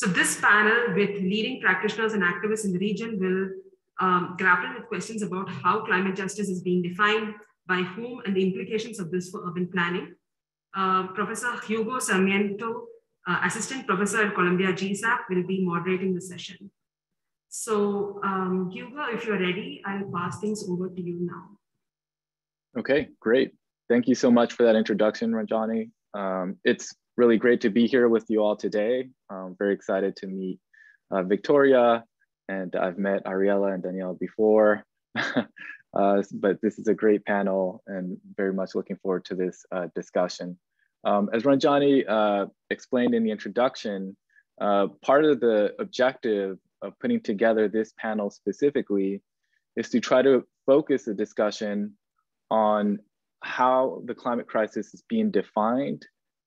So this panel with leading practitioners and activists in the region will um, grapple with questions about how climate justice is being defined, by whom, and the implications of this for urban planning. Uh, professor Hugo Sarmiento, uh, Assistant Professor at Columbia GSAPP, will be moderating the session. So um, Hugo, if you're ready, I'll pass things over to you now. Okay, great. Thank you so much for that introduction, Ranjani. Um, it's really great to be here with you all today. I'm very excited to meet uh, Victoria, and I've met Ariella and Daniel before. uh, but this is a great panel and very much looking forward to this uh, discussion. Um, as Ranjani uh, explained in the introduction, uh, part of the objective of putting together this panel specifically is to try to focus the discussion on how the climate crisis is being defined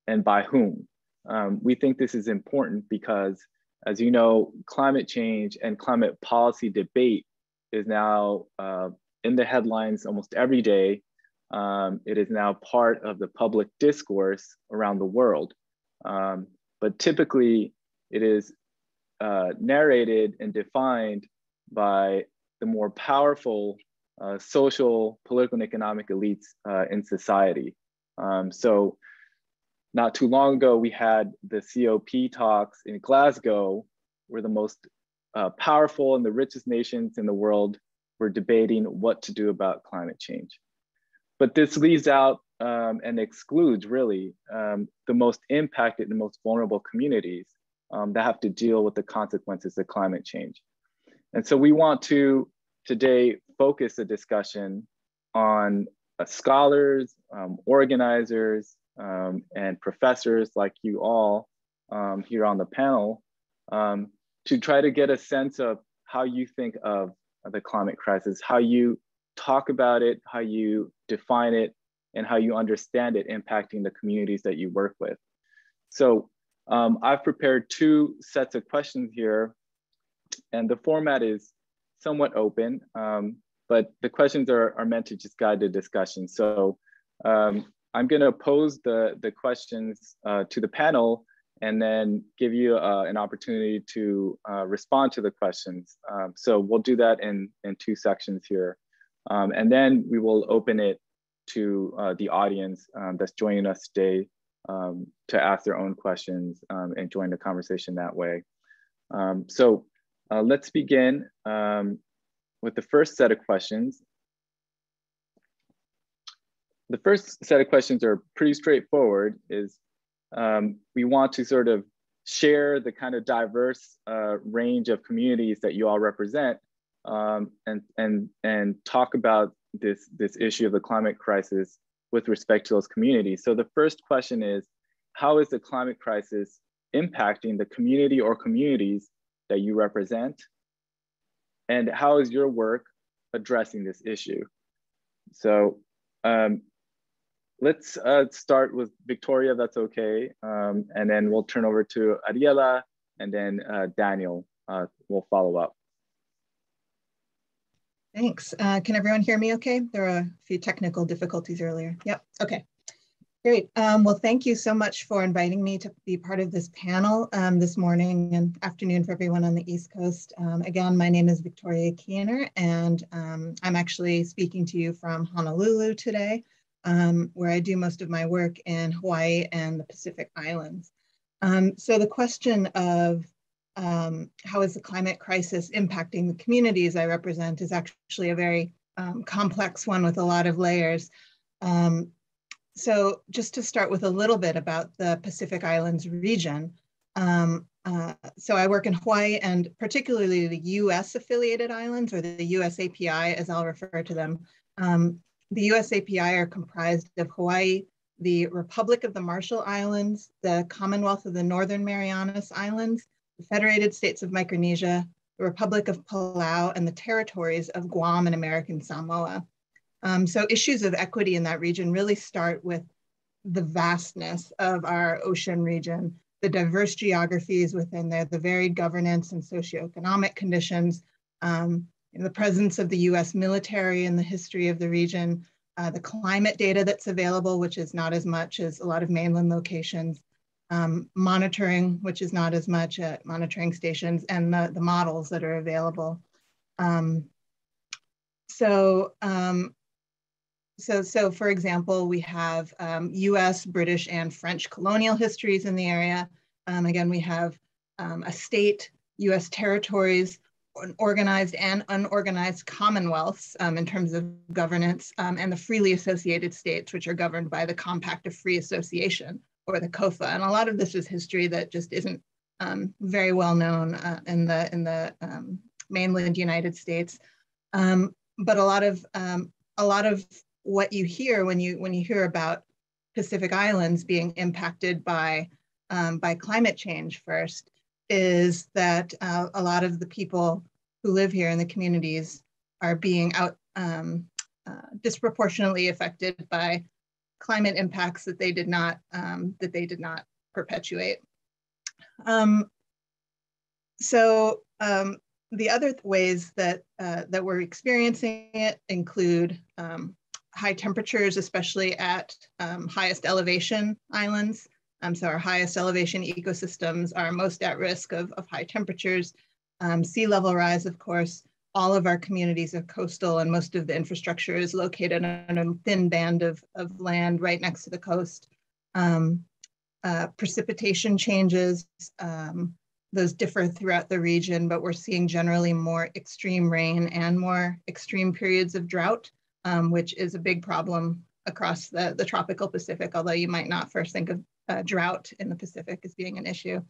and by whom. Um, we think this is important because, as you know, climate change and climate policy debate is now uh, in the headlines almost every day. Um, it is now part of the public discourse around the world. Um, but typically, it is uh, narrated and defined by the more powerful uh, social, political, and economic elites uh, in society. Um, so not too long ago, we had the COP talks in Glasgow, where the most uh, powerful and the richest nations in the world were debating what to do about climate change. But this leaves out um, and excludes really um, the most impacted and most vulnerable communities um, that have to deal with the consequences of climate change. And so we want to today focus the discussion on uh, scholars, um, organizers, um, and professors like you all um, here on the panel um, to try to get a sense of how you think of the climate crisis, how you talk about it, how you define it, and how you understand it impacting the communities that you work with. So um, I've prepared two sets of questions here, and the format is somewhat open, um, but the questions are, are meant to just guide the discussion. So um, I'm going to pose the, the questions uh, to the panel and then give you uh, an opportunity to uh, respond to the questions. Um, so we'll do that in, in two sections here. Um, and then we will open it to uh, the audience um, that's joining us today um, to ask their own questions um, and join the conversation that way. Um, so uh, let's begin with the first set of questions the first set of questions are pretty straightforward is um, we want to sort of share the kind of diverse uh, range of communities that you all represent um, and, and, and talk about this, this issue of the climate crisis with respect to those communities. So the first question is, how is the climate crisis impacting the community or communities that you represent? And how is your work addressing this issue? So um, let's uh, start with Victoria, that's okay. Um, and then we'll turn over to Ariella and then uh, Daniel uh, will follow up. Thanks. Uh, can everyone hear me okay? There are a few technical difficulties earlier. Yep, okay. Great. Um, well, thank you so much for inviting me to be part of this panel um, this morning and afternoon for everyone on the East Coast. Um, again, my name is Victoria Keener, and um, I'm actually speaking to you from Honolulu today um, where I do most of my work in Hawaii and the Pacific Islands. Um, so the question of um, how is the climate crisis impacting the communities I represent is actually a very um, complex one with a lot of layers. Um, so just to start with a little bit about the Pacific Islands region, um, uh, so I work in Hawaii and particularly the US affiliated islands or the US API as I'll refer to them. Um, the USAPI are comprised of Hawaii, the Republic of the Marshall Islands, the Commonwealth of the Northern Marianas Islands, the Federated States of Micronesia, the Republic of Palau, and the territories of Guam and American Samoa. Um, so issues of equity in that region really start with the vastness of our ocean region, the diverse geographies within there, the varied governance and socioeconomic conditions, um, the presence of the US military in the history of the region, uh, the climate data that's available, which is not as much as a lot of mainland locations, um, monitoring, which is not as much at monitoring stations, and the, the models that are available. Um, so, um, so, so for example, we have US, um, British, and French colonial histories in the area. Um, again, we have um, a state, US territories, organized and unorganized commonwealths um, in terms of governance, um, and the freely associated states, which are governed by the Compact of Free Association or the COFA. And a lot of this is history that just isn't um, very well known uh, in the in the um, mainland United States. Um, but a lot of um, a lot of what you hear when you when you hear about Pacific Islands being impacted by by climate change first is that uh, a lot of the people who live here in the communities are being out um, uh, disproportionately affected by climate impacts that they did not um, that they did not perpetuate. Um, so um, the other ways that uh, that we're experiencing it include um, high temperatures, especially at um, highest elevation islands. Um, so our highest elevation ecosystems are most at risk of, of high temperatures. Um, sea level rise, of course, all of our communities are coastal and most of the infrastructure is located on a thin band of, of land right next to the coast. Um, uh, precipitation changes, um, those differ throughout the region, but we're seeing generally more extreme rain and more extreme periods of drought, um, which is a big problem across the, the tropical Pacific, although you might not first think of uh, drought in the Pacific as being an issue.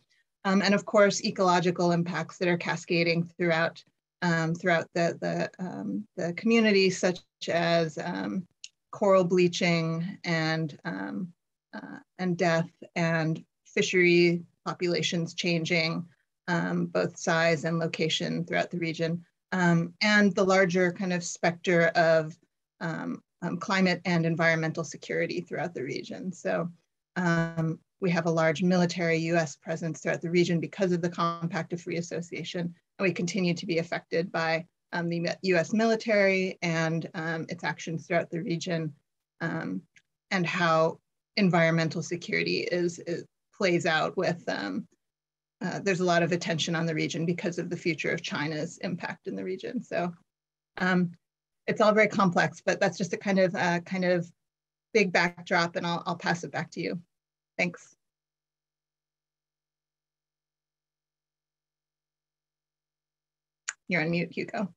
Um, and of course, ecological impacts that are cascading throughout um, throughout the, the, um, the community, such as um, coral bleaching and, um, uh, and death and fishery populations changing, um, both size and location throughout the region, and the larger kind of specter of climate and environmental security throughout the region. So um, we have a large military US presence throughout the region because of the Compact of Free Association, and we continue to be affected by um, the US military and um, its actions throughout the region um, and how environmental security is, is plays out with, um, uh, there's a lot of attention on the region because of the future of China's impact in the region. So um, it's all very complex, but that's just a kind of uh, kind of big backdrop and I'll, I'll pass it back to you. Thanks. You're on mute, Hugo.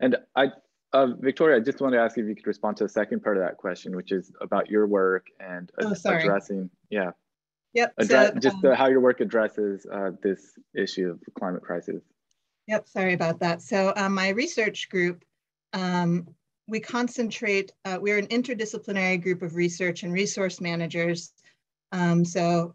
And I, uh, Victoria, I just wanted to ask if you could respond to the second part of that question, which is about your work and oh, addressing, yeah. Yep. Address, so, just um, the, how your work addresses uh, this issue of climate crisis. Yep, sorry about that. So um, my research group um, we concentrate, uh, we're an interdisciplinary group of research and resource managers. Um, so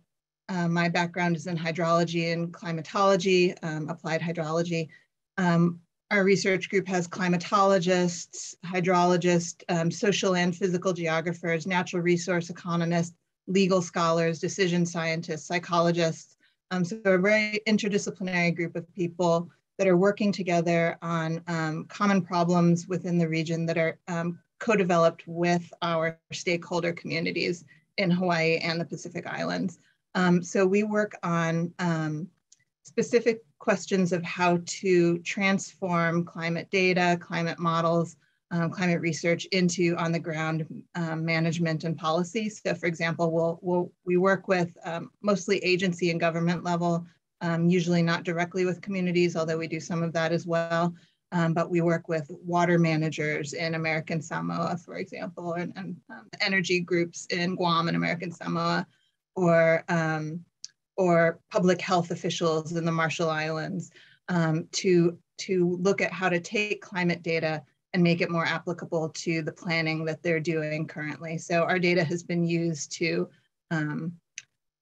uh, my background is in hydrology and climatology, um, applied hydrology. Um, our research group has climatologists, hydrologists, um, social and physical geographers, natural resource economists, legal scholars, decision scientists, psychologists. Um, so a very interdisciplinary group of people that are working together on um, common problems within the region that are um, co-developed with our stakeholder communities in Hawaii and the Pacific Islands. Um, so we work on um, specific questions of how to transform climate data, climate models, um, climate research into on the ground um, management and policy. So for example, we'll, we'll, we work with mostly agency and government level um, usually not directly with communities, although we do some of that as well. Um, but we work with water managers in American Samoa, for example, and, and um, energy groups in Guam and American Samoa, or, um, or public health officials in the Marshall Islands um, to, to look at how to take climate data and make it more applicable to the planning that they're doing currently. So our data has been used to um,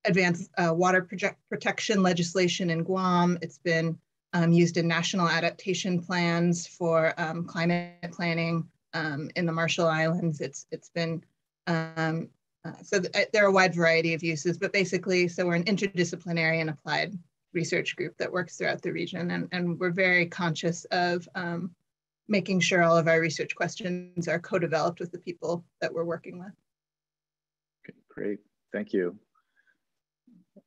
advanced uh, water project protection legislation in Guam. It's been um, used in national adaptation plans for um, climate planning um, in the Marshall Islands. It's, it's been, um, uh, so th uh, there are a wide variety of uses, but basically, so we're an interdisciplinary and applied research group that works throughout the region. And, and we're very conscious of um, making sure all of our research questions are co-developed with the people that we're working with. Okay, great, thank you.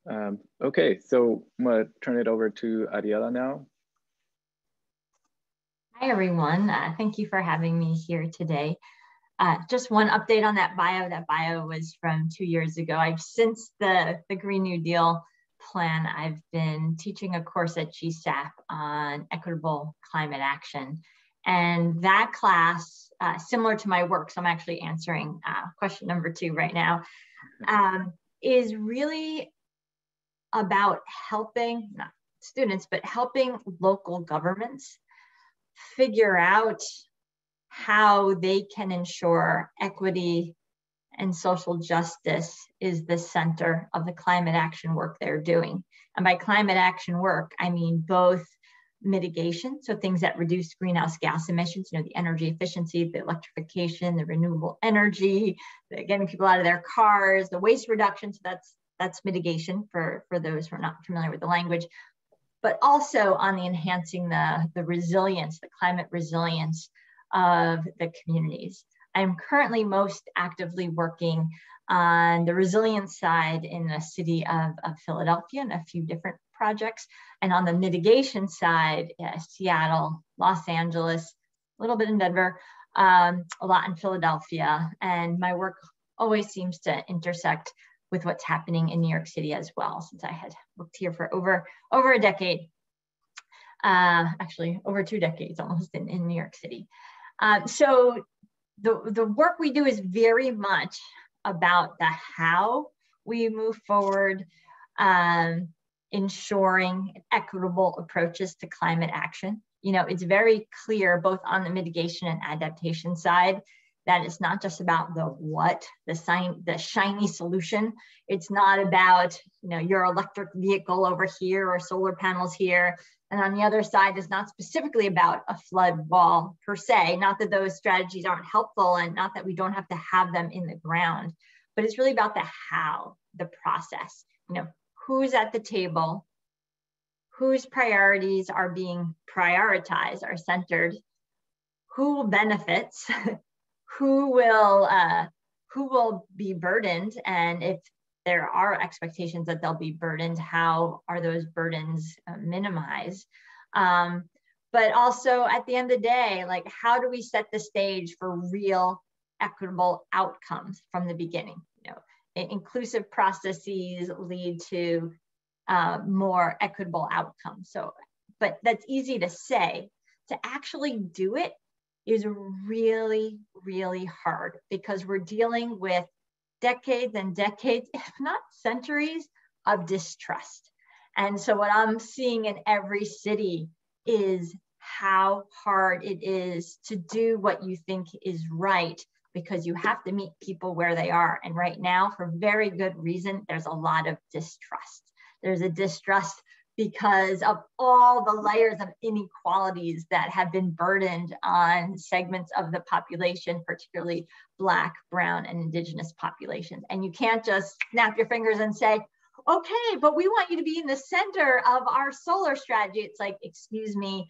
Um, okay, so I'm gonna turn it over to Ariella now. Hi, everyone. Uh, thank you for having me here today. Uh, just one update on that bio. That bio was from two years ago. I've since the, the Green New Deal plan, I've been teaching a course at GSAPP on equitable climate action. And that class, uh, similar to my work, so I'm actually answering uh, question number two right now, um, is really about helping, not students, but helping local governments figure out how they can ensure equity and social justice is the center of the climate action work they're doing. And by climate action work, I mean both mitigation, so things that reduce greenhouse gas emissions, you know, the energy efficiency, the electrification, the renewable energy, the getting people out of their cars, the waste reduction, so that's that's mitigation for, for those who are not familiar with the language, but also on the enhancing the, the resilience, the climate resilience of the communities. I'm currently most actively working on the resilience side in the city of, of Philadelphia and a few different projects. And on the mitigation side, uh, Seattle, Los Angeles, a little bit in Denver, um, a lot in Philadelphia. And my work always seems to intersect with what's happening in New York City as well, since I had worked here for over, over a decade, uh, actually over two decades almost in, in New York City. Uh, so the, the work we do is very much about the how we move forward, um, ensuring equitable approaches to climate action. You know, it's very clear both on the mitigation and adaptation side that it's not just about the what, the sign, the shiny solution. It's not about, you know, your electric vehicle over here or solar panels here. And on the other side is not specifically about a flood wall per se, not that those strategies aren't helpful and not that we don't have to have them in the ground, but it's really about the how, the process, you know, who's at the table, whose priorities are being prioritized, are centered, who benefits, who will uh, who will be burdened? And if there are expectations that they'll be burdened how are those burdens uh, minimized? Um, but also at the end of the day like how do we set the stage for real equitable outcomes from the beginning? You know inclusive processes lead to uh, more equitable outcomes. So but that's easy to say. To actually do it is really, really hard because we're dealing with decades and decades, if not centuries, of distrust. And so, what I'm seeing in every city is how hard it is to do what you think is right because you have to meet people where they are. And right now, for very good reason, there's a lot of distrust. There's a distrust because of all the layers of inequalities that have been burdened on segments of the population, particularly Black, Brown, and Indigenous populations. And you can't just snap your fingers and say, okay, but we want you to be in the center of our solar strategy. It's like, excuse me,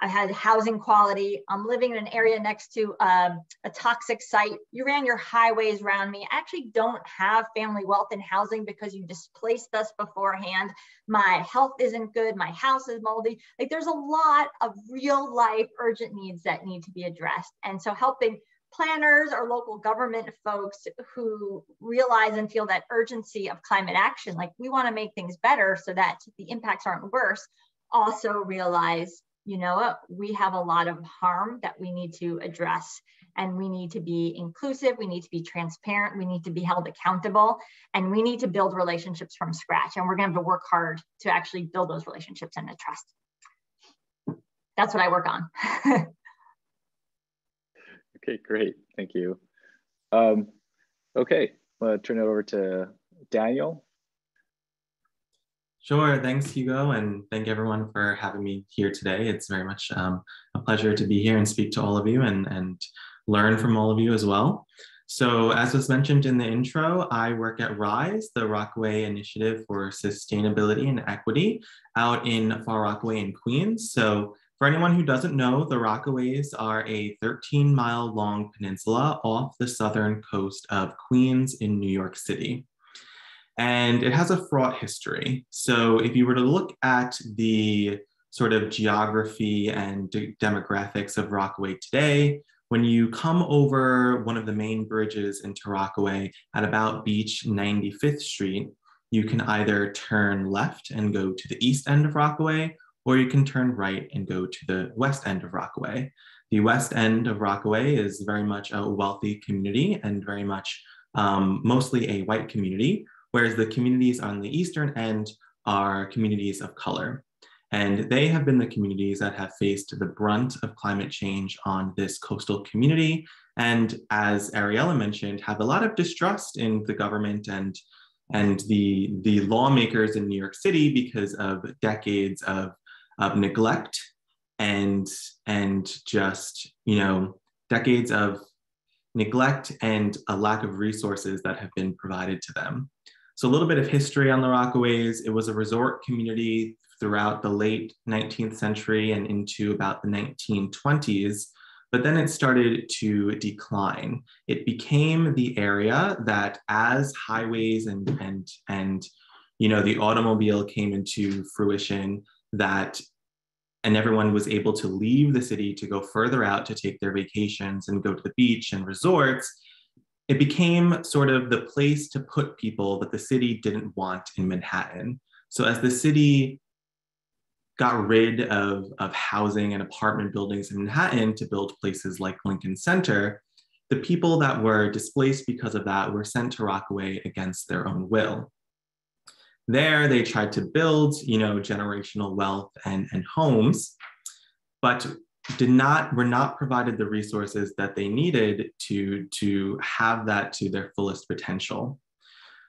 I had housing quality. I'm living in an area next to um, a toxic site. You ran your highways around me. I actually don't have family wealth in housing because you displaced us beforehand. My health isn't good. My house is moldy. Like there's a lot of real life urgent needs that need to be addressed. And so helping planners or local government folks who realize and feel that urgency of climate action, like we want to make things better so that the impacts aren't worse, also realize you know what, we have a lot of harm that we need to address and we need to be inclusive, we need to be transparent, we need to be held accountable, and we need to build relationships from scratch. And we're gonna have to work hard to actually build those relationships and the trust. That's what I work on. okay, great, thank you. Um, okay, I'm gonna turn it over to Daniel. Sure. Thanks, Hugo, and thank everyone for having me here today. It's very much um, a pleasure to be here and speak to all of you and, and learn from all of you as well. So as was mentioned in the intro, I work at RISE, the Rockaway Initiative for Sustainability and Equity out in Far Rockaway in Queens. So for anyone who doesn't know, the Rockaways are a 13 mile long peninsula off the southern coast of Queens in New York City. And it has a fraught history. So if you were to look at the sort of geography and de demographics of Rockaway today, when you come over one of the main bridges into Rockaway at about Beach 95th Street, you can either turn left and go to the east end of Rockaway, or you can turn right and go to the west end of Rockaway. The west end of Rockaway is very much a wealthy community and very much um, mostly a white community, whereas the communities on the eastern end are communities of color. And they have been the communities that have faced the brunt of climate change on this coastal community. And as Ariella mentioned, have a lot of distrust in the government and, and the, the lawmakers in New York City because of decades of, of neglect and, and just, you know, decades of neglect and a lack of resources that have been provided to them. So a little bit of history on the Rockaways. It was a resort community throughout the late 19th century and into about the 1920s, but then it started to decline. It became the area that as highways and, and, and you know, the automobile came into fruition, that and everyone was able to leave the city to go further out to take their vacations and go to the beach and resorts, it became sort of the place to put people that the city didn't want in Manhattan. So as the city got rid of, of housing and apartment buildings in Manhattan to build places like Lincoln Center, the people that were displaced because of that were sent to Rockaway against their own will. There, they tried to build, you know, generational wealth and, and homes, but did not were not provided the resources that they needed to to have that to their fullest potential.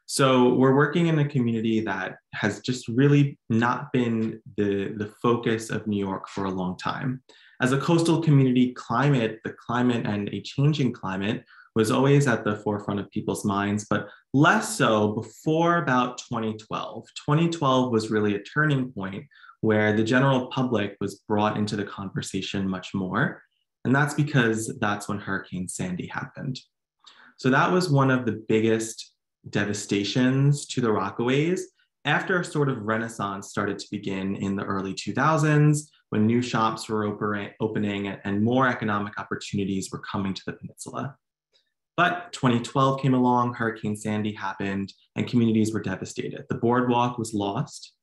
So we're working in a community that has just really not been the, the focus of New York for a long time. As a coastal community, climate, the climate and a changing climate was always at the forefront of people's minds, but less so before about 2012. 2012 was really a turning point where the general public was brought into the conversation much more. And that's because that's when Hurricane Sandy happened. So that was one of the biggest devastations to the Rockaways after a sort of renaissance started to begin in the early 2000s when new shops were opening and more economic opportunities were coming to the peninsula. But 2012 came along, Hurricane Sandy happened, and communities were devastated. The boardwalk was lost.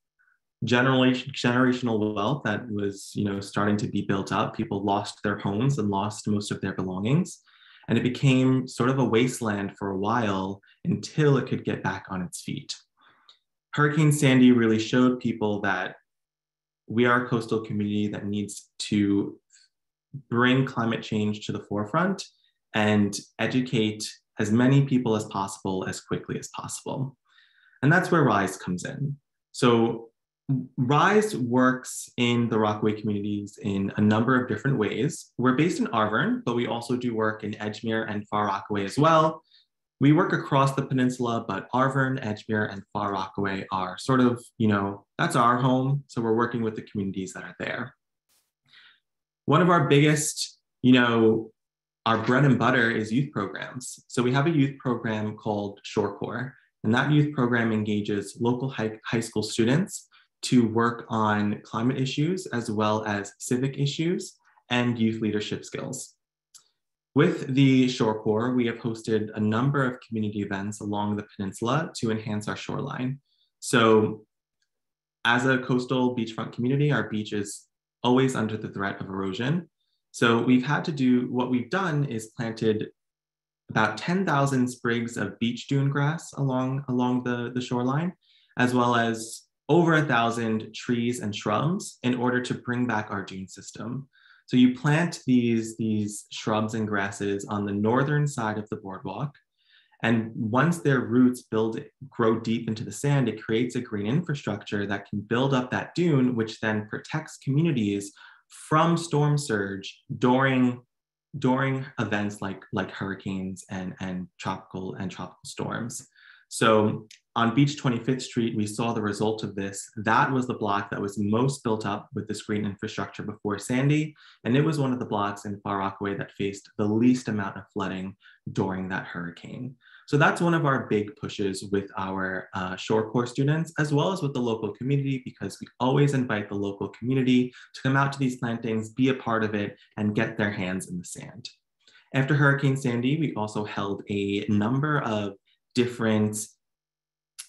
Generally, generational wealth that was you know, starting to be built up, people lost their homes and lost most of their belongings. And it became sort of a wasteland for a while until it could get back on its feet. Hurricane Sandy really showed people that we are a coastal community that needs to bring climate change to the forefront and educate as many people as possible as quickly as possible. And that's where RISE comes in. So RISE works in the Rockaway communities in a number of different ways. We're based in Arverne, but we also do work in Edgemere and Far Rockaway as well. We work across the peninsula, but Arverne, Edgemere, and Far Rockaway are sort of, you know, that's our home. So we're working with the communities that are there. One of our biggest, you know, our bread and butter is youth programs. So we have a youth program called ShoreCorps, and that youth program engages local high, high school students to work on climate issues as well as civic issues and youth leadership skills. With the Shore Corps, we have hosted a number of community events along the peninsula to enhance our shoreline. So as a coastal beachfront community, our beach is always under the threat of erosion. So we've had to do, what we've done is planted about 10,000 sprigs of beach dune grass along, along the, the shoreline, as well as over a thousand trees and shrubs in order to bring back our dune system. So you plant these, these shrubs and grasses on the northern side of the boardwalk. And once their roots build, grow deep into the sand, it creates a green infrastructure that can build up that dune, which then protects communities from storm surge during, during events like, like hurricanes and, and tropical and tropical storms. So on Beach 25th Street, we saw the result of this. That was the block that was most built up with this green infrastructure before Sandy. And it was one of the blocks in Far Rockaway that faced the least amount of flooding during that hurricane. So that's one of our big pushes with our uh, ShoreCorps students, as well as with the local community, because we always invite the local community to come out to these plantings, be a part of it, and get their hands in the sand. After Hurricane Sandy, we also held a number of different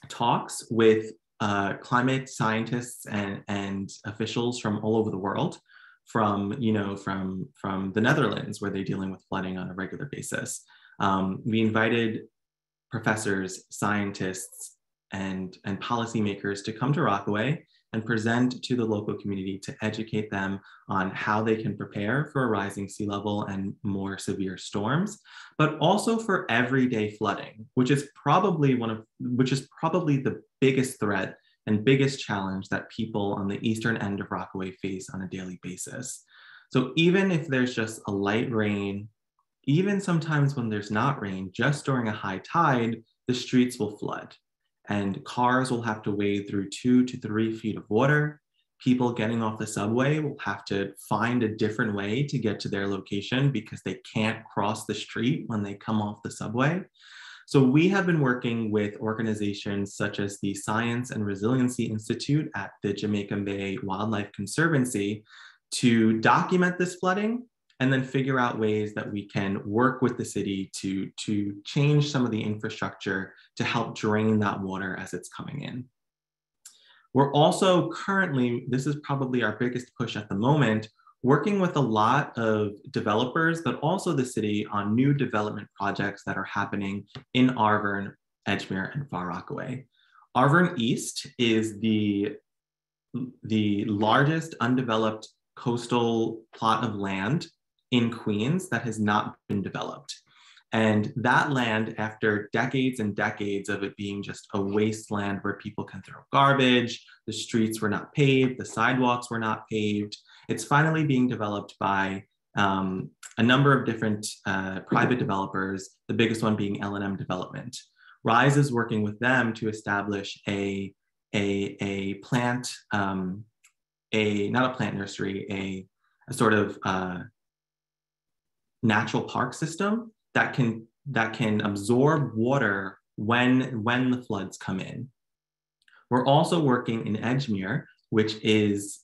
talks with uh, climate scientists and, and officials from all over the world from you know from from the netherlands where they're dealing with flooding on a regular basis. Um, we invited professors, scientists, and, and policymakers to come to Rockaway and present to the local community to educate them on how they can prepare for a rising sea level and more severe storms, but also for everyday flooding, which is probably one of which is probably the biggest threat and biggest challenge that people on the eastern end of Rockaway face on a daily basis. So even if there's just a light rain even sometimes when there's not rain, just during a high tide, the streets will flood and cars will have to wade through two to three feet of water. People getting off the subway will have to find a different way to get to their location because they can't cross the street when they come off the subway. So we have been working with organizations such as the Science and Resiliency Institute at the Jamaica Bay Wildlife Conservancy to document this flooding and then figure out ways that we can work with the city to, to change some of the infrastructure to help drain that water as it's coming in. We're also currently, this is probably our biggest push at the moment, working with a lot of developers, but also the city on new development projects that are happening in Arverne, Edgemere, and Far Rockaway. Arverne East is the, the largest undeveloped coastal plot of land in Queens that has not been developed. And that land, after decades and decades of it being just a wasteland where people can throw garbage, the streets were not paved, the sidewalks were not paved, it's finally being developed by um, a number of different uh, private developers, the biggest one being L&M Development. RISE is working with them to establish a, a, a plant, um, a not a plant nursery, a, a sort of uh, natural park system that can that can absorb water when when the floods come in. We're also working in Edgemere, which is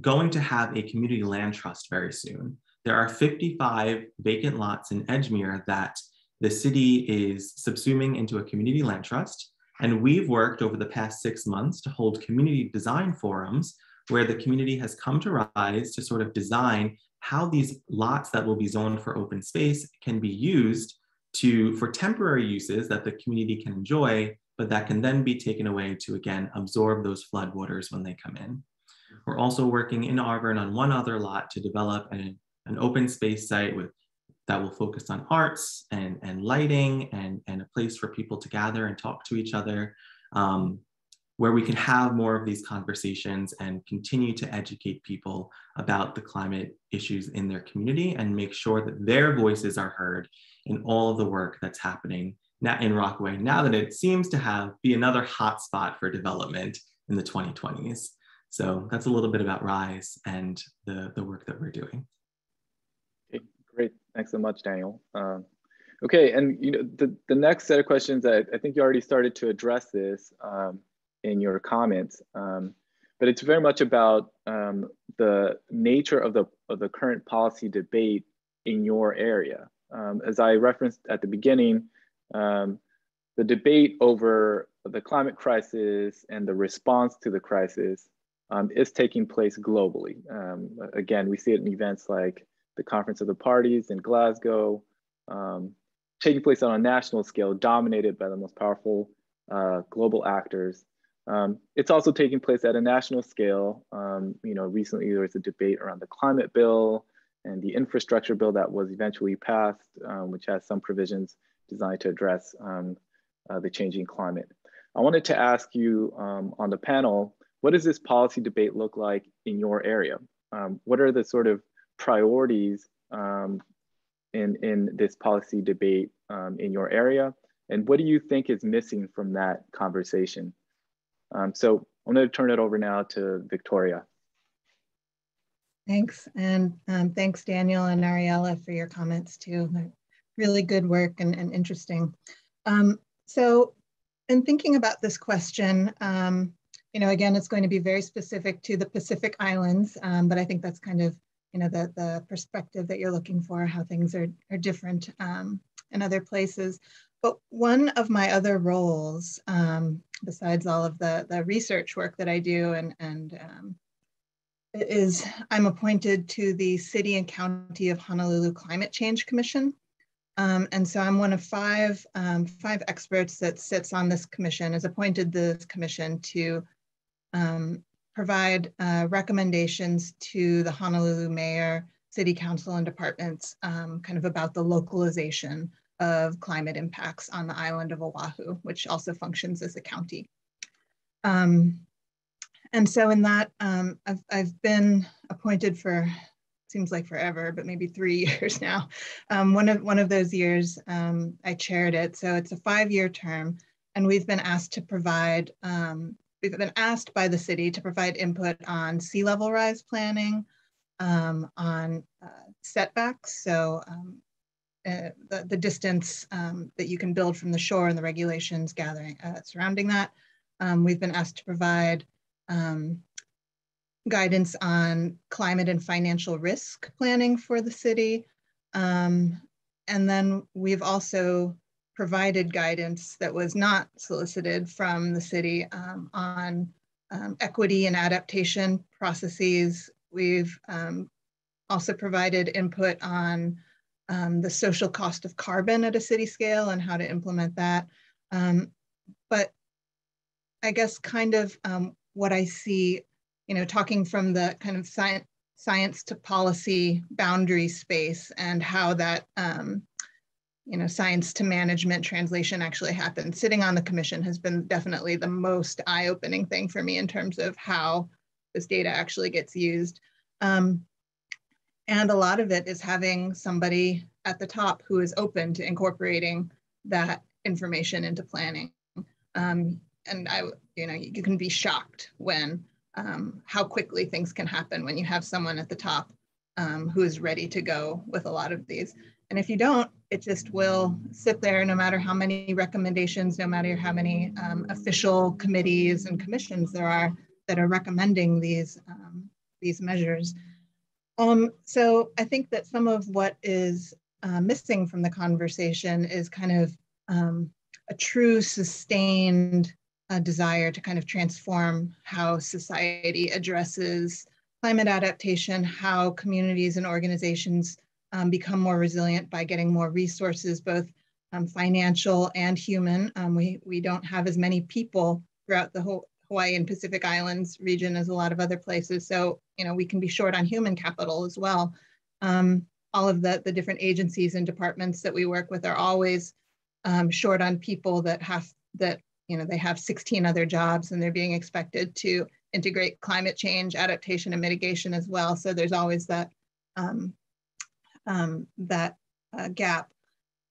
going to have a community land trust very soon. There are 55 vacant lots in Edgemere that the city is subsuming into a community land trust. And we've worked over the past six months to hold community design forums where the community has come to RISE to sort of design how these lots that will be zoned for open space can be used to for temporary uses that the community can enjoy, but that can then be taken away to again absorb those floodwaters when they come in. We're also working in Arverne on one other lot to develop an, an open space site with that will focus on arts and, and lighting and, and a place for people to gather and talk to each other. Um, where we can have more of these conversations and continue to educate people about the climate issues in their community and make sure that their voices are heard in all of the work that's happening now in Rockaway now that it seems to have be another hotspot for development in the 2020s. So that's a little bit about RISE and the, the work that we're doing. Okay, great. Thanks so much, Daniel. Um, okay, and you know the, the next set of questions, I, I think you already started to address this. Um, in your comments. Um, but it's very much about um, the nature of the, of the current policy debate in your area. Um, as I referenced at the beginning, um, the debate over the climate crisis and the response to the crisis um, is taking place globally. Um, again, we see it in events like the Conference of the Parties in Glasgow, taking place on a national scale, dominated by the most powerful uh, global actors. Um, it's also taking place at a national scale. Um, you know, recently there was a debate around the climate bill and the infrastructure bill that was eventually passed, um, which has some provisions designed to address um, uh, the changing climate. I wanted to ask you um, on the panel, what does this policy debate look like in your area? Um, what are the sort of priorities in, in this policy debate in your area? And what do you think is missing from that conversation? Um, so I'm going to turn it over now to Victoria. Thanks. And um, thanks, Daniel and Ariella, for your comments too. Really good work and, and interesting. Um, so in thinking about this question, um, you know, again, it's going to be very specific to the Pacific Islands, um, but I think that's kind of, you know, the, the perspective that you're looking for, how things are, are different um, in other places. But one of my other roles, um, besides all of the, the research work that I do and, and um, is I'm appointed to the City and County of Honolulu Climate Change Commission. Um, and so I'm one of five, um, five experts that sits on this commission, is appointed this commission to um, provide uh, recommendations to the Honolulu mayor, city council and departments um, kind of about the localization of climate impacts on the island of Oahu, which also functions as a county. Um, and so in that, um, I've, I've been appointed for, seems like forever, but maybe three years now. Um, one, of, one of those years, um, I chaired it. So it's a five-year term, and we've been asked to provide, um, we've been asked by the city to provide input on sea level rise planning, um, on uh, setbacks, so uh, the, the distance um, that you can build from the shore and the regulations gathering uh, surrounding that. Um, we've been asked to provide um, guidance on climate and financial risk planning for the city. Um, and then we've also provided guidance that was not solicited from the city um, on um, equity and adaptation processes. We've also provided input on um, the social cost of carbon at a city scale and how to implement that. Um, but I guess kind of um, what I see, you know, talking from the kind of science, science to policy boundary space and how that, um, you know, science to management translation actually happens. Sitting on the commission has been definitely the most eye-opening thing for me in terms of how this data actually gets used. Um, and a lot of it is having somebody at the top who is open to incorporating that information into planning. Um, and I, you know, you can be shocked when um, how quickly things can happen when you have someone at the top um, who is ready to go with a lot of these. And if you don't, it just will sit there no matter how many recommendations, no matter how many um, official committees and commissions there are that are recommending these, um, these measures. Um, so I think that some of what is uh, missing from the conversation is kind of um, a true sustained uh, desire to kind of transform how society addresses climate adaptation, how communities and organizations um, become more resilient by getting more resources, both um, financial and human. Um, we, we don't have as many people throughout the whole Hawaii and Pacific Islands region as a lot of other places. So, you know, we can be short on human capital as well. Um, all of the, the different agencies and departments that we work with are always um, short on people that have that you know, they have 16 other jobs and they're being expected to integrate climate change, adaptation, and mitigation as well. So there's always that, um, um, that uh, gap.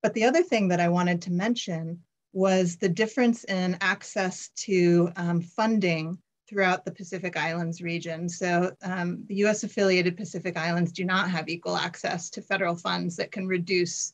But the other thing that I wanted to mention was the difference in access to um, funding throughout the Pacific Islands region. So um, the US affiliated Pacific Islands do not have equal access to federal funds that can reduce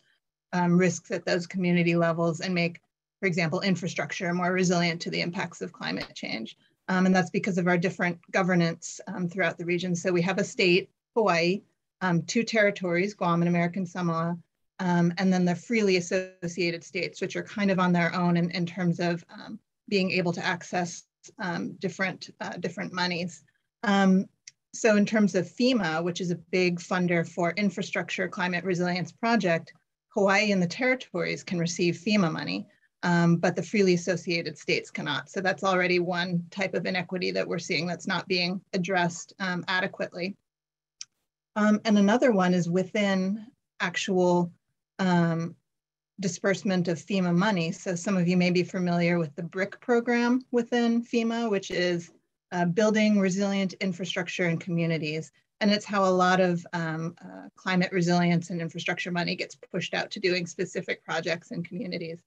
um, risks at those community levels and make for example, infrastructure more resilient to the impacts of climate change. Um, and that's because of our different governance um, throughout the region. So we have a state, Hawaii, um, two territories, Guam and American Samoa, um, and then the freely associated states, which are kind of on their own in, in terms of um, being able to access um, different, uh, different monies. so in terms of FEMA, which is a big funder for infrastructure climate resilience project, Hawaii and the territories can receive FEMA money um, but the freely associated states cannot. So that's already one type of inequity that we're seeing that's not being addressed um, adequately. Um, and another one is within actual um, disbursement of FEMA money. So some of you may be familiar with the BRIC program within FEMA, which is uh, building resilient infrastructure in communities. And it's how a lot of um, uh, climate resilience and infrastructure money gets pushed out to doing specific projects in communities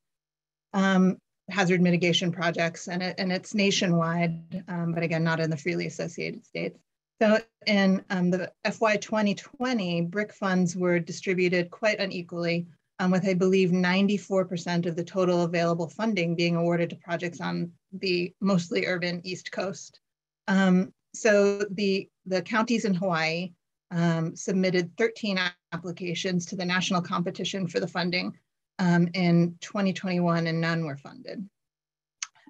um, hazard mitigation projects, and, it, and it's nationwide, um, but again, not in the freely associated states. So in um, the FY 2020, BRIC funds were distributed quite unequally um, with I believe 94% of the total available funding being awarded to projects on the mostly urban East Coast. Um, so the, the counties in Hawaii um, submitted 13 applications to the national competition for the funding um, in 2021 and none were funded.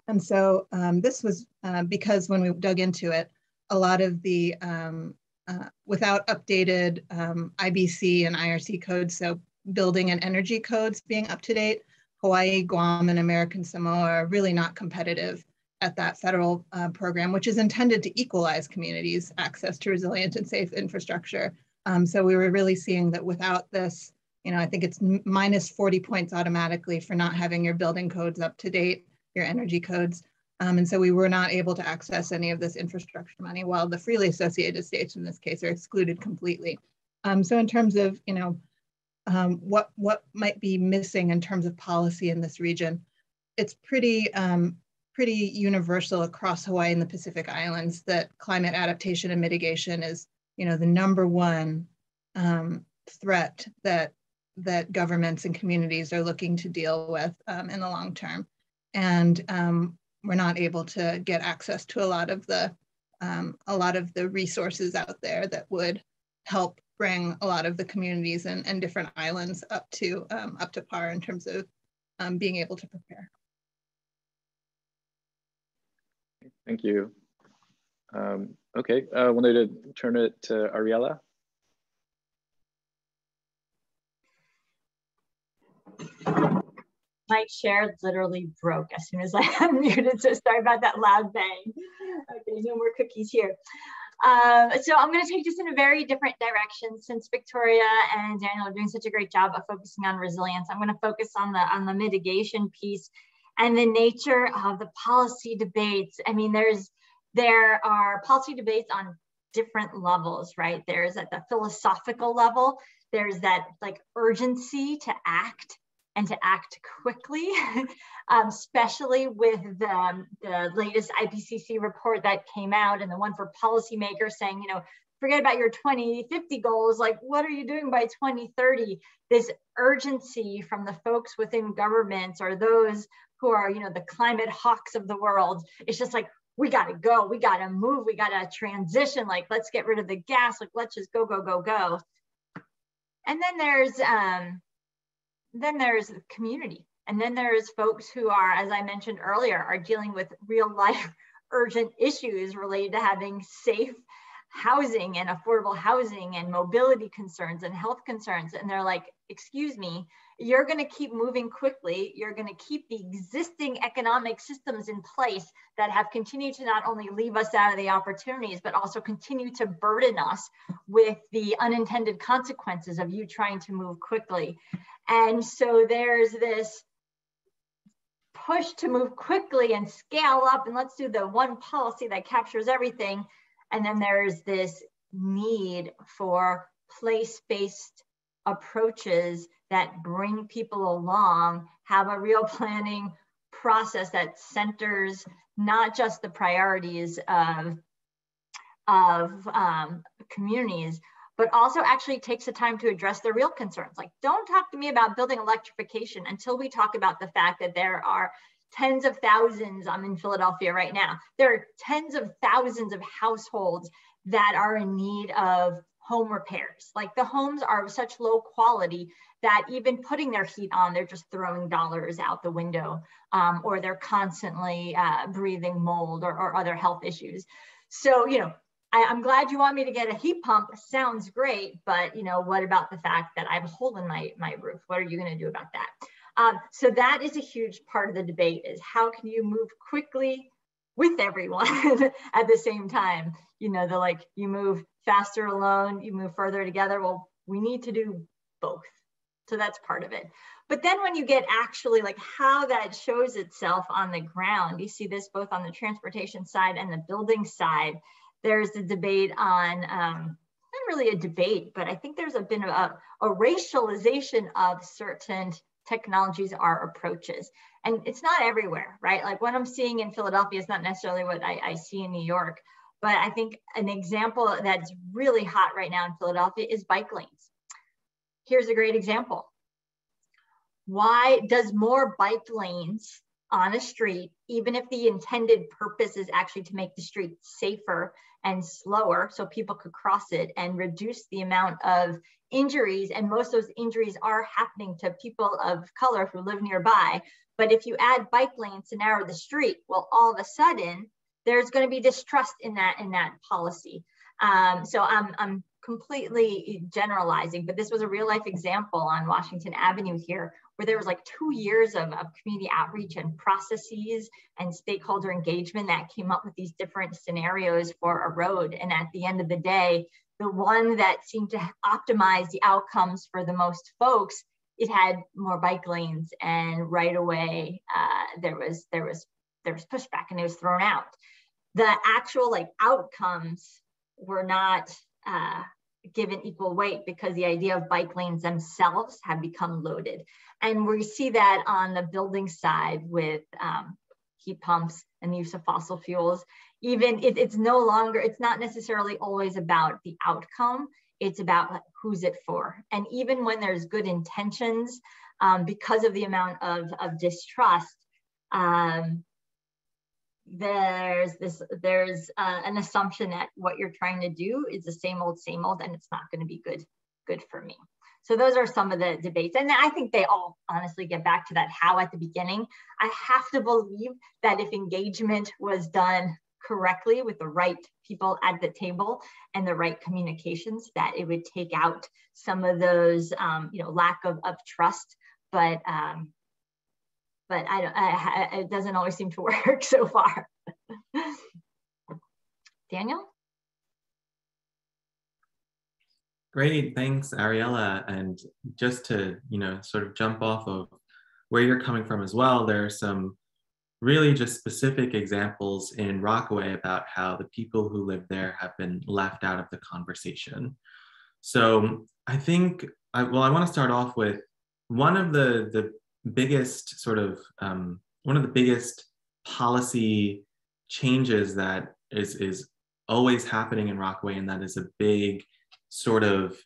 And so um, this was uh, because when we dug into it, a lot of the, um, uh, without updated um, IBC and IRC codes, so building and energy codes being up to date, Hawaii, Guam, and American Samoa are really not competitive at that federal uh, program, which is intended to equalize communities' access to resilient and safe infrastructure. Um, so we were really seeing that without this, you know, I think it's minus 40 points automatically for not having your building codes up to date, your energy codes. Um, and so we were not able to access any of this infrastructure money while the freely associated states in this case are excluded completely. Um, so in terms of, you know, um, what, what might be missing in terms of policy in this region, it's pretty, um, pretty universal across Hawaii and the Pacific Islands that climate adaptation and mitigation is, you know, the number one um, threat that that governments and communities are looking to deal with um, in the long term. And we're not able to get access to a lot of the um, a lot of the resources out there that would help bring a lot of the communities and, and different islands up to um, up to par in terms of um, being able to prepare. Thank you. Um, okay, I uh, wanted to turn it to Ariella. My chair literally broke as soon as I unmuted. So sorry about that loud bang. Okay, no more cookies here. Um, so I'm going to take this in a very different direction since Victoria and Daniel are doing such a great job of focusing on resilience. I'm going to focus on the on the mitigation piece and the nature of the policy debates. I mean, there's there are policy debates on different levels, right? There's at the philosophical level, there's that like urgency to act and to act quickly, um, especially with the, the latest IPCC report that came out and the one for policymakers saying, you know, forget about your 2050 goals, like what are you doing by 2030? This urgency from the folks within governments or those who are, you know, the climate hawks of the world. It's just like, we got to go, we got to move, we got to transition, like let's get rid of the gas, like let's just go, go, go, go. And then there's um, then there's community. And then there's folks who are, as I mentioned earlier, are dealing with real life urgent issues related to having safe housing and affordable housing and mobility concerns and health concerns. And they're like, excuse me, you're going to keep moving quickly. You're going to keep the existing economic systems in place that have continued to not only leave us out of the opportunities, but also continue to burden us with the unintended consequences of you trying to move quickly. And so there's this push to move quickly and scale up and let's do the one policy that captures everything. And then there's this need for place-based approaches that bring people along, have a real planning process that centers not just the priorities of, of um, communities, but also actually takes the time to address the real concerns. Like, don't talk to me about building electrification until we talk about the fact that there are tens of thousands, I'm in Philadelphia right now, there are tens of thousands of households that are in need of home repairs. Like the homes are of such low quality that even putting their heat on, they're just throwing dollars out the window um, or they're constantly uh, breathing mold or, or other health issues. So, you know, I, am glad you want me to get a heat pump. Sounds great, but you know, what about the fact that I have a hole in my, my roof? What are you gonna do about that? Um, so that is a huge part of the debate is how can you move quickly with everyone at the same time? You know, the like you move faster alone, you move further together. Well, we need to do both. So that's part of it. But then when you get actually like how that shows itself on the ground, you see this both on the transportation side and the building side there's a debate on, um, not really a debate, but I think there's a, been a, a racialization of certain technologies or approaches. And it's not everywhere, right? Like what I'm seeing in Philadelphia is not necessarily what I, I see in New York. But I think an example that's really hot right now in Philadelphia is bike lanes. Here's a great example. why does more bike lanes on a street, even if the intended purpose is actually to make the street safer and slower so people could cross it and reduce the amount of injuries. And most of those injuries are happening to people of color who live nearby. But if you add bike lanes to narrow the street, well, all of a sudden there's going to be distrust in that in that policy. Um, so I'm, I'm completely generalizing, but this was a real life example on Washington Avenue here where there was like two years of, of community outreach and processes and stakeholder engagement that came up with these different scenarios for a road. And at the end of the day, the one that seemed to optimize the outcomes for the most folks, it had more bike lanes and right away uh, there was there was there was pushback and it was thrown out. The actual like outcomes were not uh, given equal weight because the idea of bike lanes themselves have become loaded. And we see that on the building side with um, heat pumps and the use of fossil fuels. Even it, it's no longer, it's not necessarily always about the outcome, it's about who's it for. And even when there's good intentions, um, because of the amount of, of distrust, um, there's this there's uh, an assumption that what you're trying to do is the same old same old and it's not going to be good good for me. So those are some of the debates and i think they all honestly get back to that how at the beginning. I have to believe that if engagement was done correctly with the right people at the table and the right communications that it would take out some of those um, you know lack of, of trust. But um, but I don't, I, it doesn't always seem to work so far. Daniel? Great, thanks, Ariella. And just to, you know, sort of jump off of where you're coming from as well, there are some really just specific examples in Rockaway about how the people who live there have been left out of the conversation. So I think, I, well, I want to start off with one of the, the biggest sort of um, one of the biggest policy changes that is is always happening in Rockaway, and that is a big sort of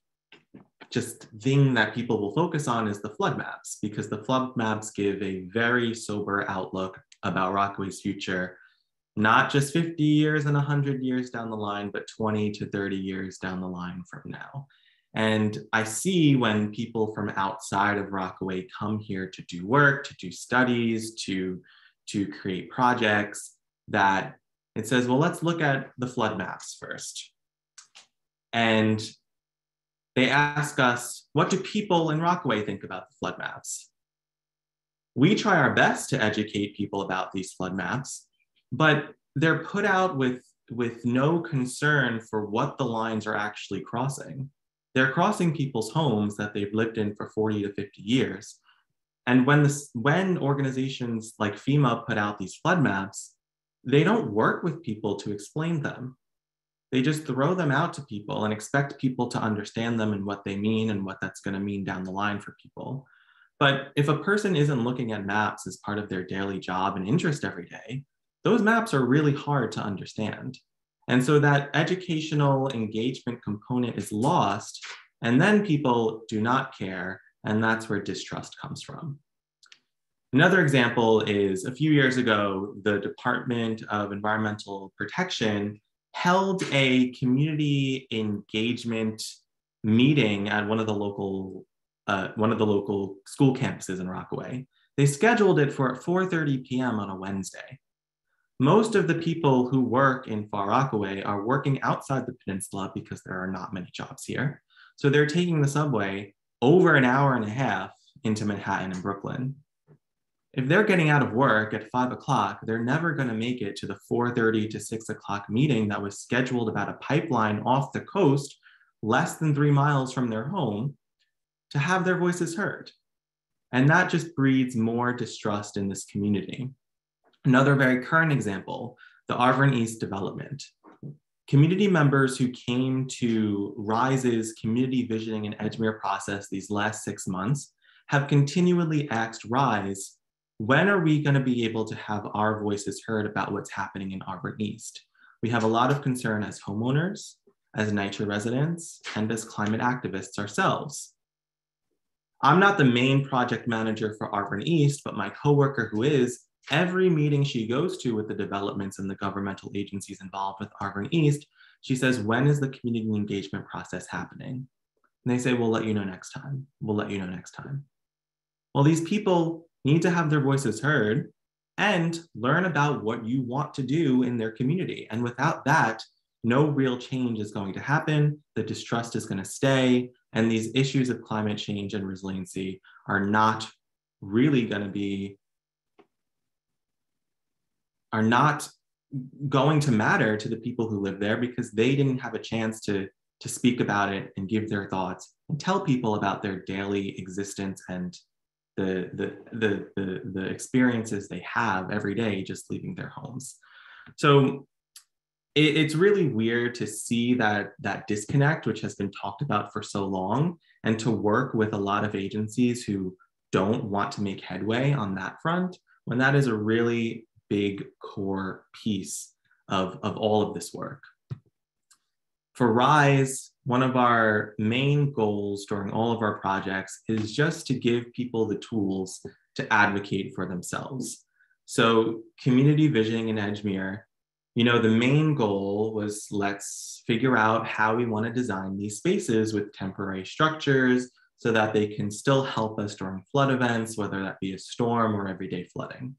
just thing that people will focus on is the flood maps because the flood maps give a very sober outlook about Rockaway's future, not just 50 years and 100 years down the line, but 20 to 30 years down the line from now. And I see when people from outside of Rockaway come here to do work, to do studies, to, to create projects, that it says, well, let's look at the flood maps first. And they ask us, what do people in Rockaway think about the flood maps? We try our best to educate people about these flood maps, but they're put out with, with no concern for what the lines are actually crossing. They're crossing people's homes that they've lived in for 40 to 50 years. And when, this, when organizations like FEMA put out these flood maps, they don't work with people to explain them. They just throw them out to people and expect people to understand them and what they mean and what that's going to mean down the line for people. But if a person isn't looking at maps as part of their daily job and interest every day, those maps are really hard to understand. And so that educational engagement component is lost, and then people do not care, and that's where distrust comes from. Another example is a few years ago, the Department of Environmental Protection held a community engagement meeting at one of the local uh, one of the local school campuses in Rockaway. They scheduled it for 4:30 p.m. on a Wednesday. Most of the people who work in Far Rockaway are working outside the peninsula because there are not many jobs here. So they're taking the subway over an hour and a half into Manhattan and Brooklyn. If they're getting out of work at five o'clock, they're never going to make it to the 4:30 to 6 o'clock meeting that was scheduled about a pipeline off the coast, less than three miles from their home, to have their voices heard. And that just breeds more distrust in this community. Another very current example, the Arverne East development. Community members who came to RISE's community visioning and Edgemere process these last six months have continually asked RISE, when are we gonna be able to have our voices heard about what's happening in Arverne East? We have a lot of concern as homeowners, as NYCHA residents, and as climate activists ourselves. I'm not the main project manager for Arverne East, but my coworker who is, every meeting she goes to with the developments and the governmental agencies involved with Arverne East, she says, when is the community engagement process happening? And they say, we'll let you know next time. We'll let you know next time. Well, these people need to have their voices heard and learn about what you want to do in their community. And without that, no real change is going to happen. The distrust is going to stay. And these issues of climate change and resiliency are not really going to be, are not going to matter to the people who live there because they didn't have a chance to, to speak about it and give their thoughts and tell people about their daily existence and the, the, the, the, the experiences they have every day just leaving their homes. So it, it's really weird to see that that disconnect, which has been talked about for so long, and to work with a lot of agencies who don't want to make headway on that front, when that is a really big core piece of, of all of this work. For RISE, one of our main goals during all of our projects is just to give people the tools to advocate for themselves. So community visioning in Edgemere you know, the main goal was let's figure out how we want to design these spaces with temporary structures so that they can still help us during flood events, whether that be a storm or everyday flooding.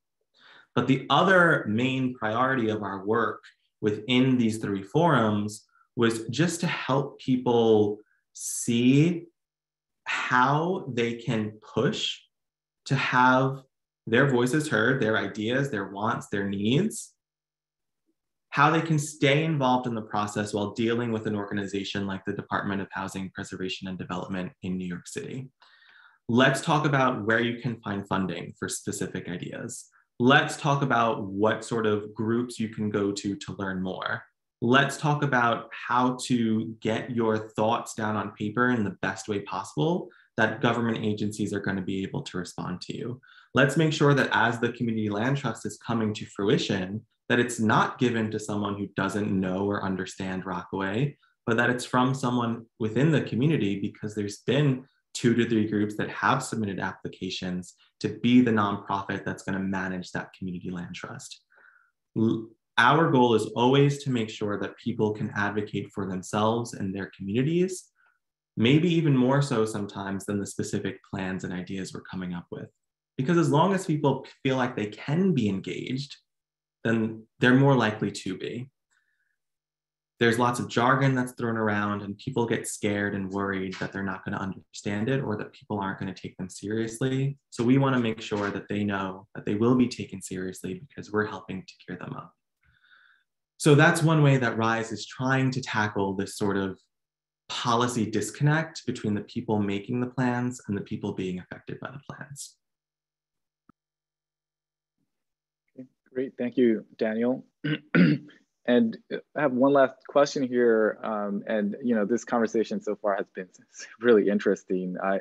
But the other main priority of our work within these three forums was just to help people see how they can push to have their voices heard, their ideas, their wants, their needs, how they can stay involved in the process while dealing with an organization like the Department of Housing Preservation and Development in New York City. Let's talk about where you can find funding for specific ideas. Let's talk about what sort of groups you can go to to learn more. Let's talk about how to get your thoughts down on paper in the best way possible that government agencies are going to be able to respond to you. Let's make sure that as the Community Land Trust is coming to fruition, that it's not given to someone who doesn't know or understand Rockaway, but that it's from someone within the community because there's been two to three groups that have submitted applications to be the nonprofit that's going to manage that community land trust. Our goal is always to make sure that people can advocate for themselves and their communities, maybe even more so sometimes than the specific plans and ideas we're coming up with. Because as long as people feel like they can be engaged, then they're more likely to be. There's lots of jargon that's thrown around, and people get scared and worried that they're not going to understand it or that people aren't going to take them seriously. So, we want to make sure that they know that they will be taken seriously because we're helping to gear them up. So, that's one way that RISE is trying to tackle this sort of policy disconnect between the people making the plans and the people being affected by the plans. Great, thank you, Daniel. and I have one last question here. Um, and you know, this conversation so far has been really interesting. I,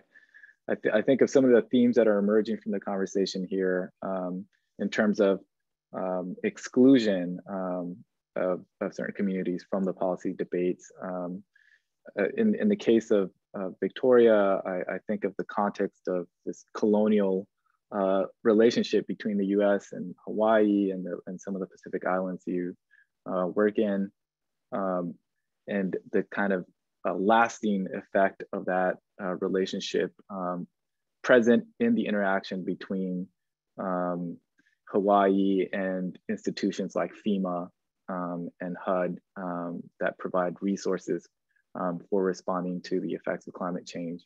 I, th I, think of some of the themes that are emerging from the conversation here um, in terms of um, exclusion um, of, of, certain communities from the policy debates. Um, uh, in, in the case of uh, Victoria, I, I, think of the context of this colonial uh, relationship between the U.S. and Hawaii and, the, and some of the Pacific Islands you uh, work in, um, and the kind of uh, lasting effect of that uh, relationship um, present in the interaction between um, Hawaii and institutions like FEMA um, and HUD um, that provide resources um, for responding to the effects of climate change.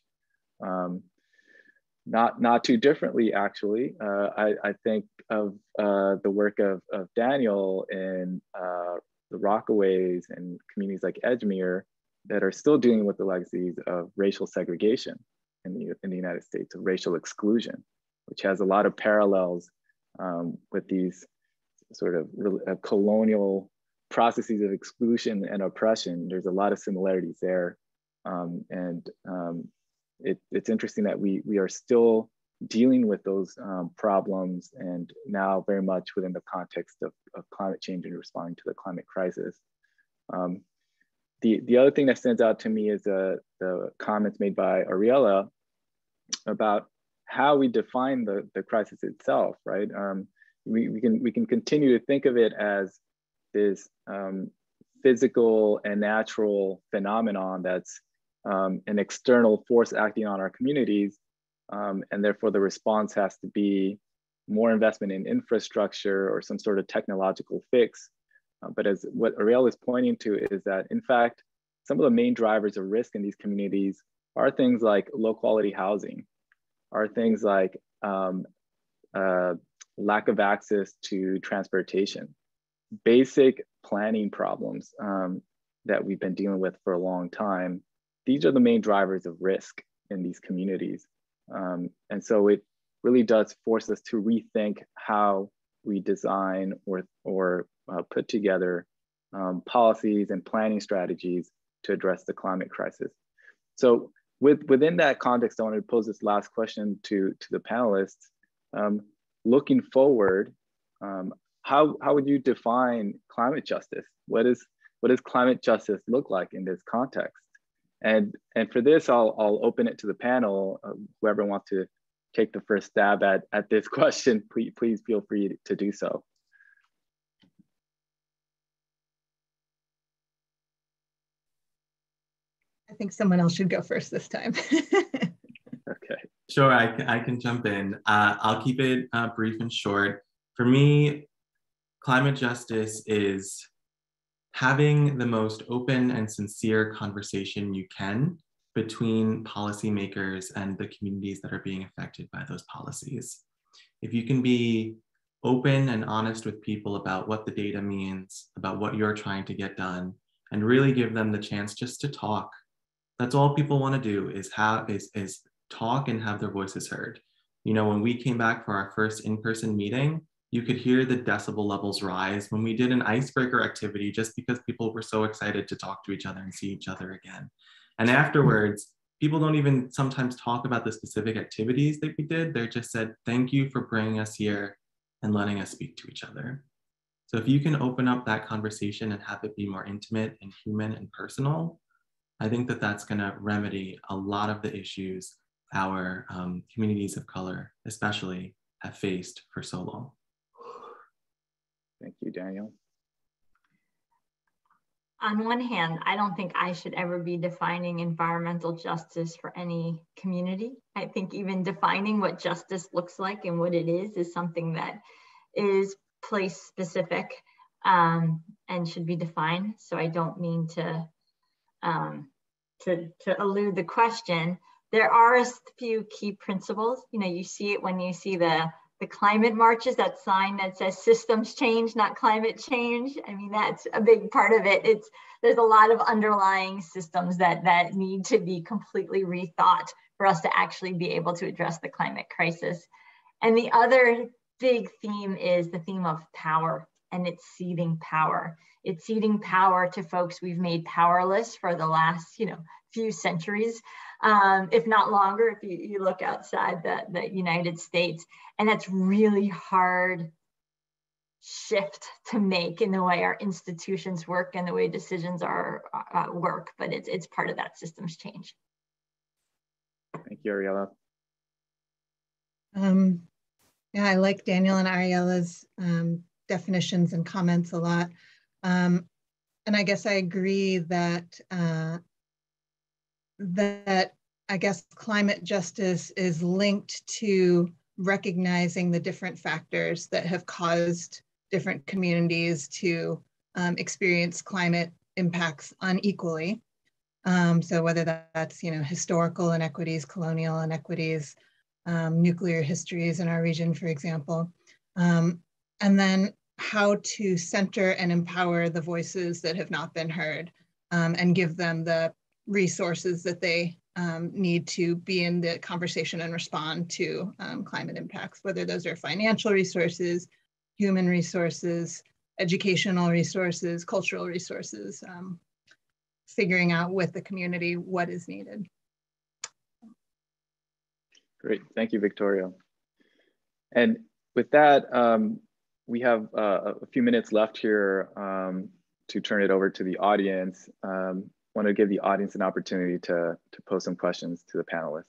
Not not too differently actually. Uh, I, I think of uh, the work of, of daniel in uh, the rockaways and communities like edgemere that are still dealing with the legacies of racial segregation in the, in the united states of racial exclusion which has a lot of parallels um, with these sort of uh, colonial processes of exclusion and oppression. There's a lot of similarities there. Um, and um, it, it's interesting that we, we are still dealing with those um, problems and now very much within the context of, of climate change and responding to the climate crisis. Um, the, the other thing that stands out to me is uh, the comments made by Ariella about how we define the, the crisis itself, right? Um, we, we, can, we can continue to think of it as this um, physical and natural phenomenon that's um, an external force acting on our communities. Um, and therefore the response has to be more investment in infrastructure or some sort of technological fix. Uh, but as what Ariel is pointing to is that in fact, some of the main drivers of risk in these communities are things like low quality housing, are things like um, uh, lack of access to transportation, basic planning problems um, that we've been dealing with for a long time. These are the main drivers of risk in these communities. Um, and so it really does force us to rethink how we design or, or uh, put together um, policies and planning strategies to address the climate crisis. So with, within that context, I want to pose this last question to, to the panelists. Um, looking forward, um, how, how would you define climate justice? What, is, what does climate justice look like in this context? And, and for this, I'll, I'll open it to the panel. Uh, whoever wants to take the first stab at, at this question, please, please feel free to do so. I think someone else should go first this time. okay. Sure, I, I can jump in. Uh, I'll keep it uh, brief and short. For me, climate justice is having the most open and sincere conversation you can between policymakers and the communities that are being affected by those policies. If you can be open and honest with people about what the data means, about what you're trying to get done, and really give them the chance just to talk. That's all people want to do is have is, is talk and have their voices heard. You know, when we came back for our first in-person meeting, you could hear the decibel levels rise when we did an icebreaker activity just because people were so excited to talk to each other and see each other again. And afterwards, people don't even sometimes talk about the specific activities that we did. They just said, thank you for bringing us here and letting us speak to each other. So if you can open up that conversation and have it be more intimate and human and personal, I think that that's going to remedy a lot of the issues our um, communities of color, especially, have faced for so long. Thank you, Daniel. On one hand, I don't think I should ever be defining environmental justice for any community. I think even defining what justice looks like and what it is is something that is place specific um, and should be defined. So I don't mean to, um, to, to elude the question. There are a few key principles. You know, you see it when you see the the climate marches, that sign that says systems change, not climate change. I mean, that's a big part of it. It's there's a lot of underlying systems that that need to be completely rethought for us to actually be able to address the climate crisis. And the other big theme is the theme of power and it's ceding power. It's ceding power to folks we've made powerless for the last, you know, few centuries um, if not longer, if you, you look outside the, the United States. And that's really hard shift to make in the way our institutions work and the way decisions are uh, work, but it's, it's part of that systems change. Thank you, Ariella. Um, yeah, I like Daniel and Ariella's um, definitions and comments a lot. Um, and I guess I agree that uh, that I guess climate justice is linked to recognizing the different factors that have caused different communities to um, experience climate impacts unequally. Um, so whether that's you know historical inequities, colonial inequities, um, nuclear histories in our region, for example, um, and then how to center and empower the voices that have not been heard um, and give them the resources that they um, need to be in the conversation and respond to um, climate impacts, whether those are financial resources, human resources, educational resources, cultural resources, um, figuring out with the community what is needed. Great, thank you, Victoria. And with that, um, we have uh, a few minutes left here um, to turn it over to the audience. Um, want to give the audience an opportunity to, to pose some questions to the panelists.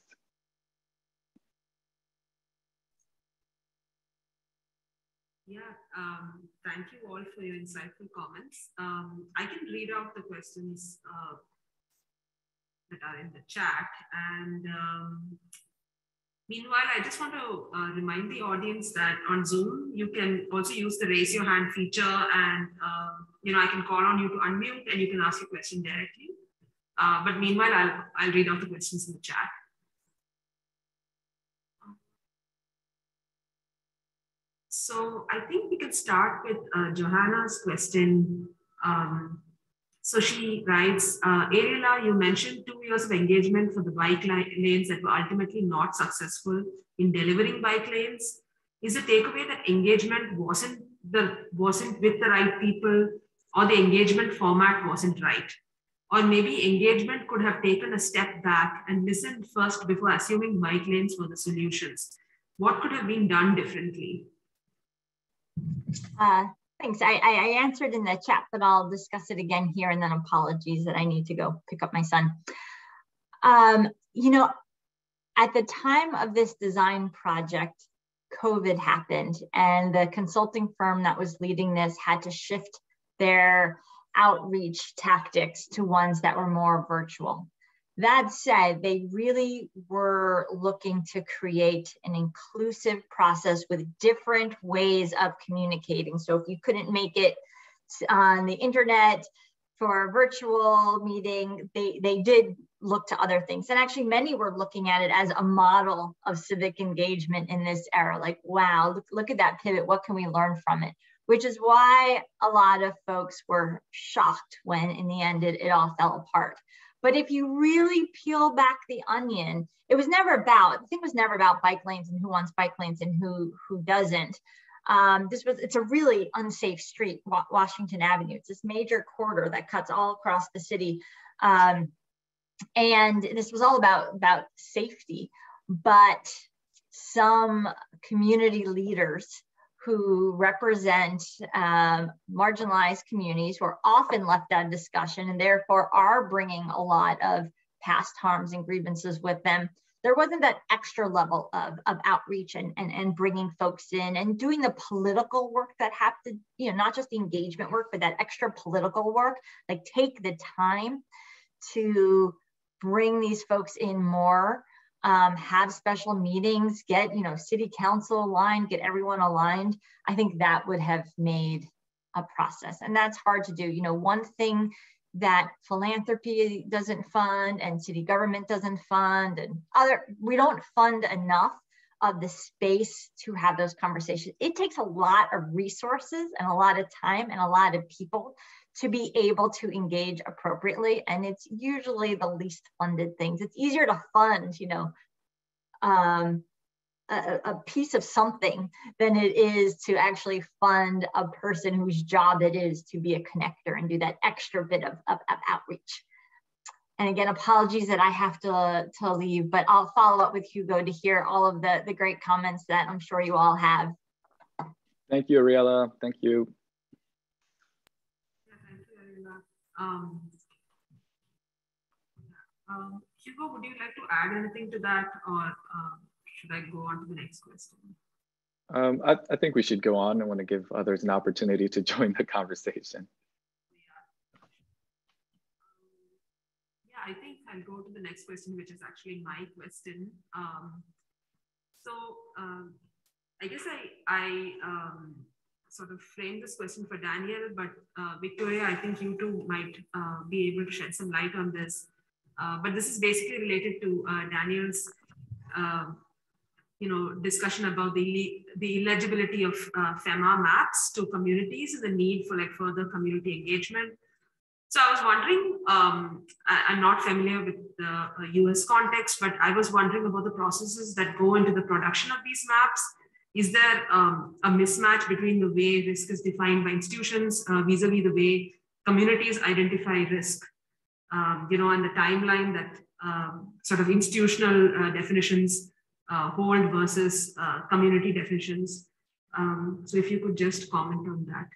Yeah, um, thank you all for your insightful comments. Um, I can read out the questions uh, that are in the chat. And um, meanwhile, I just want to uh, remind the audience that on Zoom, you can also use the raise your hand feature and, uh, you know, I can call on you to unmute and you can ask your question directly. Uh, but meanwhile, I'll, I'll read out the questions in the chat. So I think we can start with uh, Johanna's question. Um, so she writes, uh, Ariella, you mentioned two years of engagement for the bike lanes that were ultimately not successful in delivering bike lanes. Is the takeaway that engagement wasn't the wasn't with the right people, or the engagement format wasn't right? Or maybe engagement could have taken a step back and listened first before assuming bike lanes were the solutions. What could have been done differently? Uh, thanks. I, I, answered in the chat, but I'll discuss it again here and then apologies that I need to go pick up my son. Um, you know, at the time of this design project, COVID happened and the consulting firm that was leading this had to shift their outreach tactics to ones that were more virtual. That said, they really were looking to create an inclusive process with different ways of communicating. So if you couldn't make it on the internet for a virtual meeting, they, they did look to other things. And actually many were looking at it as a model of civic engagement in this era. Like, wow, look, look at that pivot. What can we learn from it? Which is why a lot of folks were shocked when in the end it, it all fell apart. But if you really peel back the onion, it was never about, the thing was never about bike lanes and who wants bike lanes and who, who doesn't. Um, this was, it's a really unsafe street, Washington Avenue. It's this major corridor that cuts all across the city. Um, and this was all about, about safety, but some community leaders who represent um, marginalized communities who are often left out of discussion and therefore are bringing a lot of past harms and grievances with them. There wasn't that extra level of, of outreach and, and, and bringing folks in and doing the political work that have to, you know, not just the engagement work, but that extra political work, like take the time to bring these folks in more um, have special meetings, get you know city council aligned, get everyone aligned. I think that would have made a process, and that's hard to do. You know, one thing that philanthropy doesn't fund and city government doesn't fund, and other we don't fund enough of the space to have those conversations. It takes a lot of resources and a lot of time and a lot of people to be able to engage appropriately. And it's usually the least funded things. It's easier to fund, you know, um, a, a, piece of something than it is to actually fund a person whose job it is to be a connector and do that extra bit of, of, of outreach. And again, apologies that I have to, to leave, but I'll follow up with Hugo to hear all of the, the great comments that I'm sure you all have. Thank you, Ariella. Thank you. Um, um, would you like to add anything to that or um, should I go on to the next question? Um, I, I, think we should go on. I want to give others an opportunity to join the conversation. Yeah, I think I'll go to the next question, which is actually my question. Um, so um, I guess I, I um, sort of frame this question for Daniel, but uh, Victoria, I think you too might uh, be able to shed some light on this. Uh, but this is basically related to uh, Daniel's, uh, you know, discussion about the the illegibility of uh, FEMA maps to communities and the need for like further community engagement. So I was wondering, um, I, am not familiar with the US context, but I was wondering about the processes that go into the production of these maps is there um, a mismatch between the way risk is defined by institutions uh, vis-a-vis the way communities identify risk, um, you know, and the timeline that um, sort of institutional uh, definitions uh, hold versus uh, community definitions. Um, so if you could just comment on that.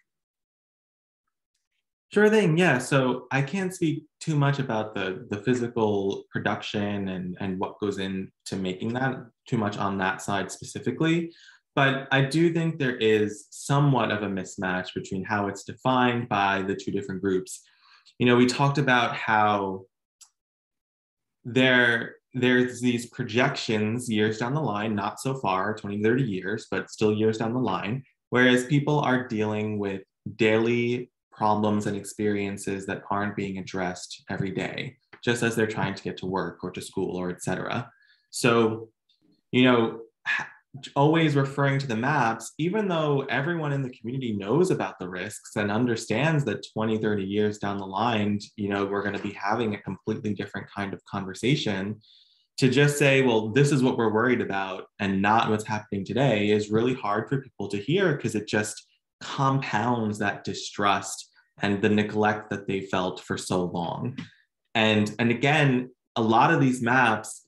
Sure thing. Yeah. So I can't speak too much about the the physical production and and what goes into making that too much on that side specifically. But I do think there is somewhat of a mismatch between how it's defined by the two different groups. You know, we talked about how there there's these projections years down the line, not so far, 20, 30 years, but still years down the line, whereas people are dealing with daily problems and experiences that aren't being addressed every day, just as they're trying to get to work or to school or etc. So, you know, always referring to the maps, even though everyone in the community knows about the risks and understands that 20, 30 years down the line, you know, we're going to be having a completely different kind of conversation. To just say, well, this is what we're worried about and not what's happening today is really hard for people to hear because it just compounds that distrust and the neglect that they felt for so long. And, and again, a lot of these maps,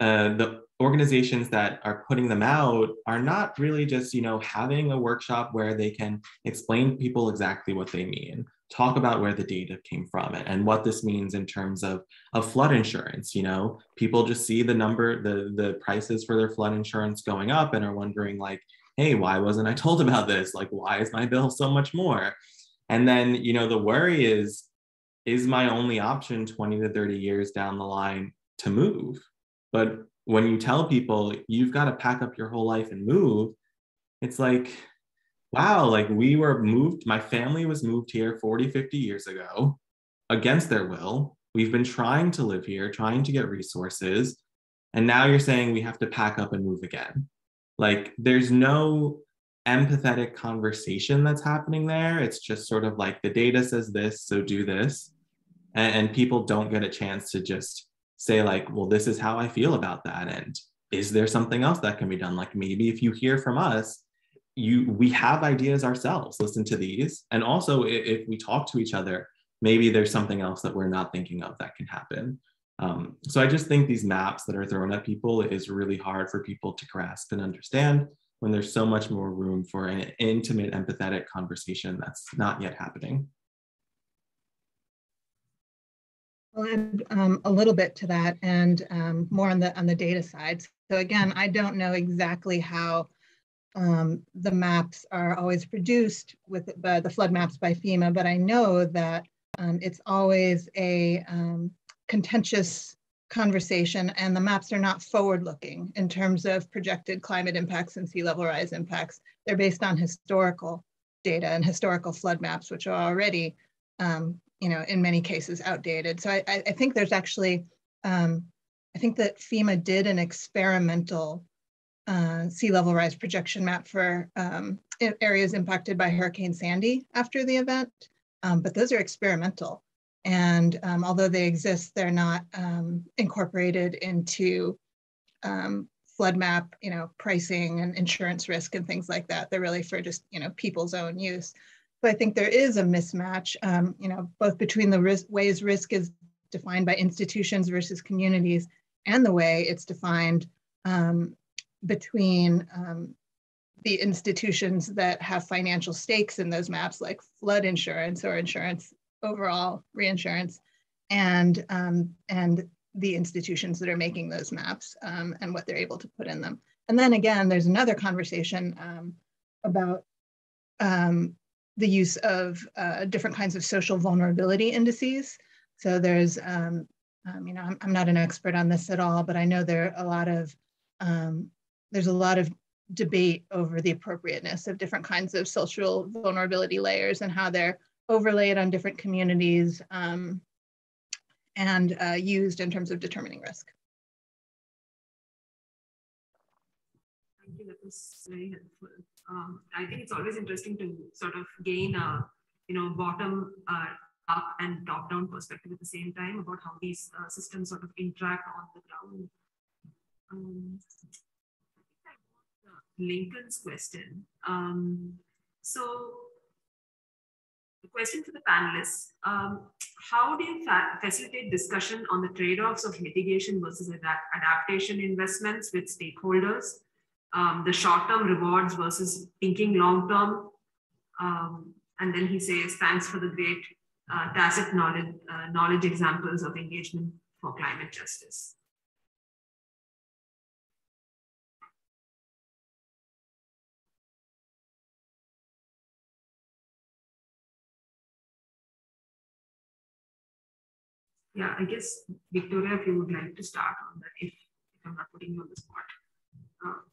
uh, the organizations that are putting them out are not really just you know having a workshop where they can explain people exactly what they mean talk about where the data came from and what this means in terms of, of flood insurance you know? People just see the number the the prices for their flood insurance going up and are wondering like hey why wasn't i told about this? Like why is my bill so much more? And then you know the worry is is my only option 20 to 30 years down the line to move? But when you tell people you've got to pack up your whole life and move, it's like, wow, like we were moved, my family was moved here 40, 50 years ago against their will. We've been trying to live here, trying to get resources. And now you're saying we have to pack up and move again. Like there's no empathetic conversation that's happening there. It's just sort of like the data says this, so do this. And, and people don't get a chance to just say like well this is how i feel about that and is there something else that can be done? Like maybe if you hear from us you we have ideas ourselves listen to these. And also if, if we talk to each other maybe there's something else that we're not thinking of that can happen. Um, so i just think these maps that are thrown at people is really hard for people to grasp and understand when there's so much more room for an intimate empathetic conversation that's not yet happening I'll add um, a little bit to that and um, more on the on the data side. So again, I don't know exactly how um, the maps are always produced with the, flood maps by FEMA, but I know that um, it's always a um, contentious conversation and the maps are not forward looking in terms of projected climate impacts and sea level rise impacts. They're based on historical data and historical flood maps, which are already um, you know, in many cases outdated. So I, I think there's actually, um, I think that FEMA did an experimental uh, sea level rise projection map for um, areas impacted by Hurricane Sandy after the event, um, but those are experimental. And um, although they exist, they're not um, incorporated into um, flood map, you know, pricing and insurance risk and things like that. They're really for just, you know, people's own use. So I think there is a mismatch, um, you know, both between the ways risk is defined by institutions versus communities and the way it's defined um, between um, the institutions that have financial stakes in those maps, like flood insurance or insurance overall reinsurance, and um, and the institutions that are making those maps um, and what they're able to put in them. And then again, there's another conversation um, about um, the use of uh, different kinds of social vulnerability indices. So there's, um, um, you know, I'm, I'm, not an expert on this at all, but I know there are a lot of, um, there's a lot of debate over the appropriateness of different kinds of social vulnerability layers and how they're overlaid on different communities um, and uh, used in terms of determining risk. Thank you. That was very helpful um, I think it's always interesting to sort of gain a, you know, bottom uh, up and top down perspective at the same time about how these uh, systems sort of interact on the ground. Um, Lincoln's question. Um, so the question for the panelists, um, how do you fa facilitate discussion on the trade-offs of mitigation versus adapt adaptation investments with stakeholders um, the short term rewards versus thinking long term. Um, and then he says, thanks for the great uh, tacit knowledge, uh, knowledge examples of engagement for climate justice. Yeah, I guess, Victoria, if you would like to start on that, if, if I'm not putting you on the spot. Uh,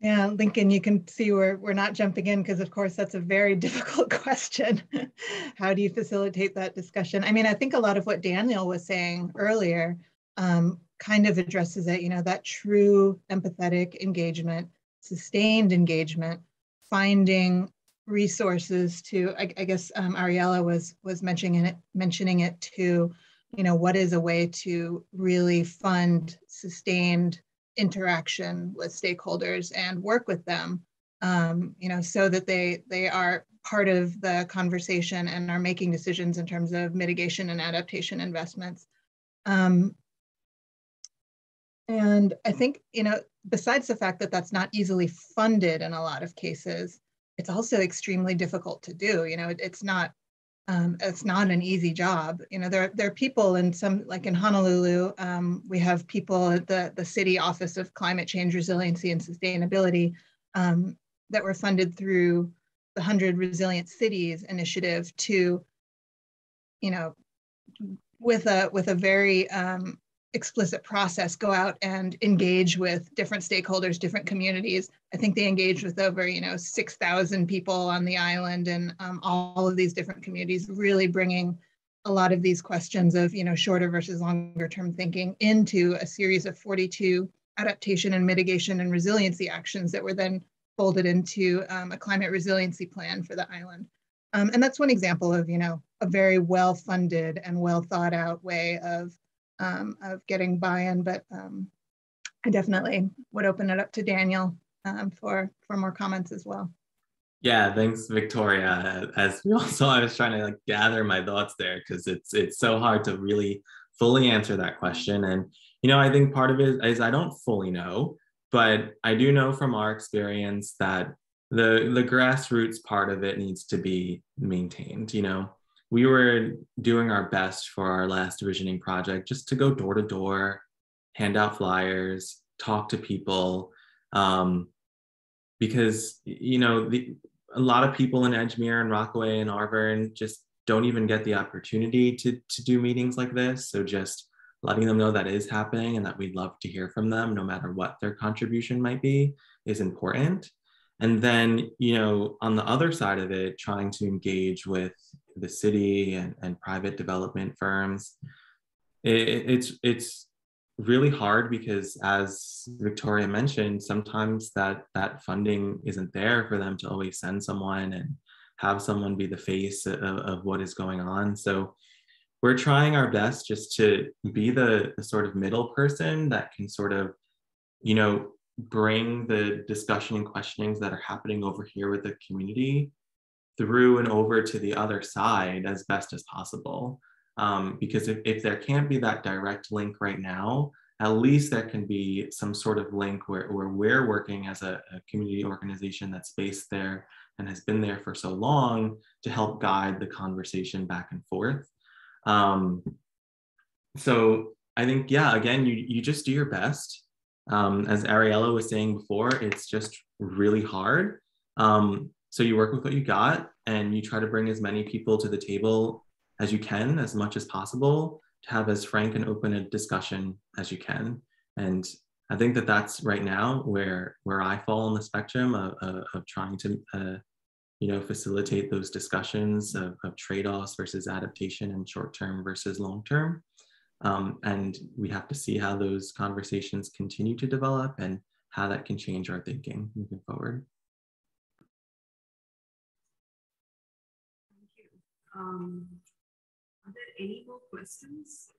yeah, Lincoln, you can see we're, we're not jumping in because of course that's a very difficult question. How do you facilitate that discussion? I mean, I think a lot of what Daniel was saying earlier um, kind of addresses it, you know, that true empathetic engagement, sustained engagement, finding resources to, I, I guess um, Ariella was, was mentioning it, mentioning it to, you know, what is a way to really fund sustained interaction with stakeholders and work with them, um, you know, so that they, they are part of the conversation and are making decisions in terms of mitigation and adaptation investments. Um, and I think, you know, besides the fact that that's not easily funded in a lot of cases, it's also extremely difficult to do. You know, it, it's not um, it's not an easy job. You know, there there are people in some like in Honolulu, um, we have people at the the city office of climate change resiliency and sustainability um, that were funded through the Hundred Resilient Cities initiative to, you know, with a with a very um, explicit process go out and engage with different stakeholders different communities i think they engaged with over you know 6000 people on the island and um, all of these different communities really bringing a lot of these questions of you know shorter versus longer term thinking into a series of 42 adaptation and mitigation and resiliency actions that were then folded into um, a climate resiliency plan for the island. Um, and that's one example of you know a very well funded and well thought out way of um, of getting buy-in, but um, I definitely would open it up to Daniel um, for for more comments as well. Yeah, thanks, Victoria. As also, I was trying to like gather my thoughts there because it's it's so hard to really fully answer that question. And you know, I think part of it is I don't fully know, but I do know from our experience that the the grassroots part of it needs to be maintained. You know, we were doing our best for our last visioning project just to go door to door, hand out flyers, talk to people, um, because you know the, a lot of people in Edgemere and Rockaway and Arverne just don't even get the opportunity to to do meetings like this. So just letting them know that is happening and that we'd love to hear from them, no matter what their contribution might be, is important. And then, you know, on the other side of it, trying to engage with the city and, and private development firms. It, it's it's really hard because as Victoria mentioned, sometimes that that funding isn't there for them to always send someone and have someone be the face of, of what is going on. So we're trying our best just to be the, the sort of middle person that can sort of, you know, bring the discussion and questionings that are happening over here with the community through and over to the other side as best as possible. Um, because if, if there can't be that direct link right now, at least there can be some sort of link where, where we're working as a, a community organization that's based there and has been there for so long to help guide the conversation back and forth. Um, so I think, yeah, again, you, you just do your best. Um, as Ariella was saying before, it's just really hard. Um, so you work with what you got and you try to bring as many people to the table as you can, as much as possible, to have as frank and open a discussion as you can. And I think that that's right now where where I fall on the spectrum of, of, of trying to, uh, you know, facilitate those discussions of, of trade-offs versus adaptation and short-term versus long-term. Um, and we have to see how those conversations continue to develop and how that can change our thinking moving forward. Um, are there any more questions?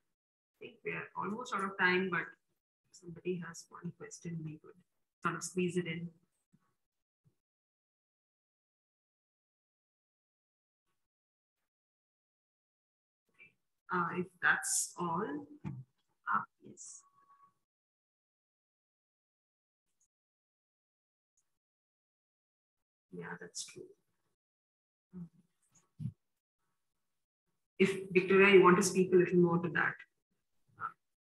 I think we are almost out of time, but if somebody has one question, we could sort of squeeze it in. Uh, if that's all, uh, yes. Yeah, that's true. If Victoria, you want to speak a little more to that,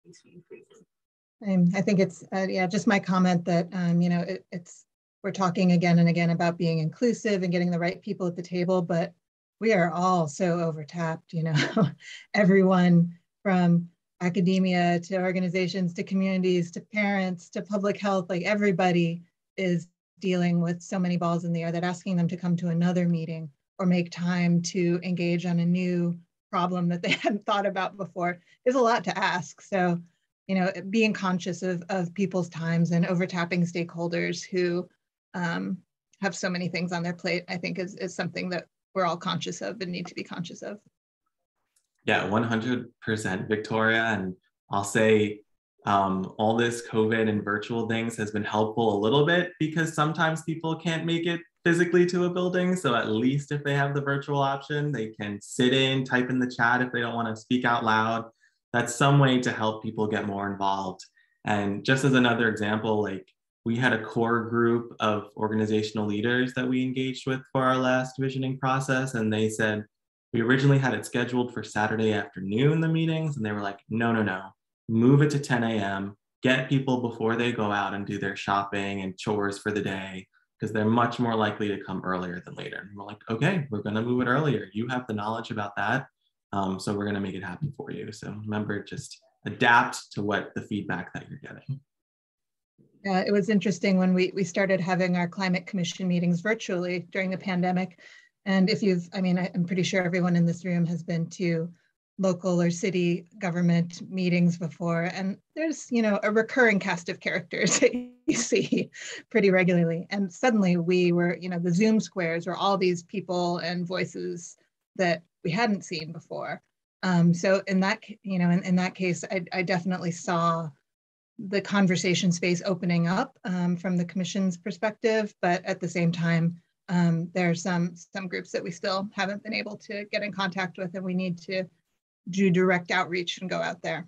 please feel free. Um, I think it's, uh, yeah, just my comment that, um, you know, it, it's, we're talking again and again about being inclusive and getting the right people at the table, but we are all so overtapped, you know, everyone from academia to organizations to communities to parents to public health, like everybody is dealing with so many balls in the air that asking them to come to another meeting or make time to engage on a new problem that they hadn't thought about before is a lot to ask. So, you know, being conscious of, of people's times and overtapping stakeholders who um, have so many things on their plate, I think is, is something that we're all conscious of and need to be conscious of. Yeah, 100% Victoria. And I'll say um, all this COVID and virtual things has been helpful a little bit because sometimes people can't make it physically to a building. So at least if they have the virtual option, they can sit in, type in the chat if they don't want to speak out loud. That's some way to help people get more involved. And just as another example, like we had a core group of organizational leaders that we engaged with for our last visioning process. And they said, we originally had it scheduled for Saturday afternoon, the meetings. And they were like, no, no, no, move it to 10 a.m., get people before they go out and do their shopping and chores for the day, because they're much more likely to come earlier than later. And we're like, okay, we're going to move it earlier. You have the knowledge about that. Um, so we're going to make it happen for you. So remember, just adapt to what the feedback that you're getting. Yeah, it was interesting when we, we started having our climate commission meetings virtually during the pandemic. And if you've, I mean, I'm pretty sure everyone in this room has been to local or city government meetings before. And there's, you know, a recurring cast of characters that you see pretty regularly. And suddenly we were, you know, the Zoom squares were all these people and voices that we hadn't seen before. Um, so in that, you know, in, in that case, I, I definitely saw the conversation space opening up um, from the commission's perspective, but at the same time, um, there are some some groups that we still haven't been able to get in contact with, and we need to do direct outreach and go out there.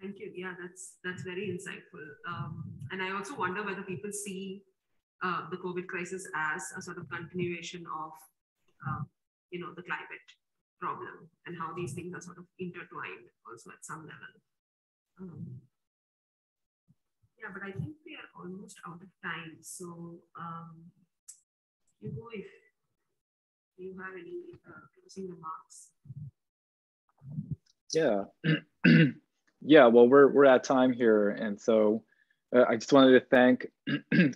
Thank you. Yeah, that's that's very insightful. Um, and I also wonder whether people see uh, the COVID crisis as a sort of continuation of, uh, you know, the climate problem and how these things are sort of intertwined also at some level. Um, yeah, but I think we are almost out of time. So, um, Hugo, if you have any uh, closing remarks. Yeah. yeah, well, we're, we're at time here. And so uh, I just wanted to thank,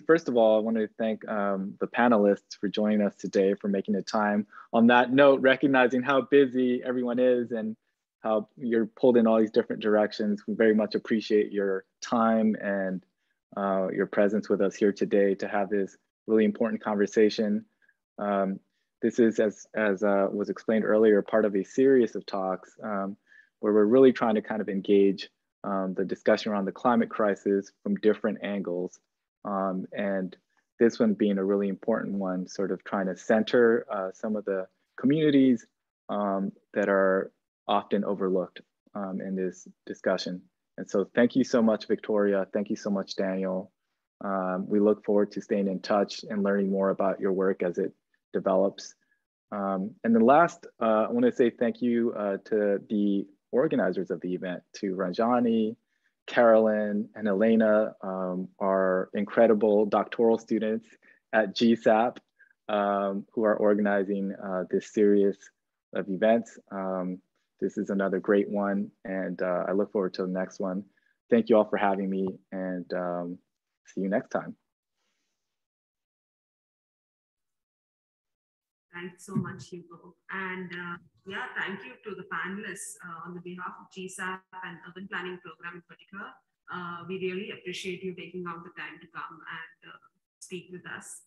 first of all, I wanted to thank um, the panelists for joining us today, for making the time. On that note, recognizing how busy everyone is and how you're pulled in all these different directions. We very much appreciate your time and uh, your presence with us here today to have this really important conversation. Um, this is, as, as uh, was explained earlier, part of a series of talks um, where we're really trying to kind of engage um, the discussion around the climate crisis from different angles. Um, and this one being a really important one, sort of trying to center uh, some of the communities um, that are often overlooked um, in this discussion. And so thank you so much, Victoria. Thank you so much, Daniel. Um, we look forward to staying in touch and learning more about your work as it develops. Um, and then last, uh, I want to say thank you uh, to the organizers of the event, to Ranjani, Carolyn, and Elena, um, our incredible doctoral students at GSAPP um, who are organizing uh, this series of events. Um, this is another great one, and uh, I look forward to the next one. Thank you all for having me, and um, see you next time. Thanks so much, Hugo. And uh, yeah, thank you to the panelists uh, on the behalf of GSAPP and Urban Planning Program in particular. Uh, we really appreciate you taking out the time to come and uh, speak with us.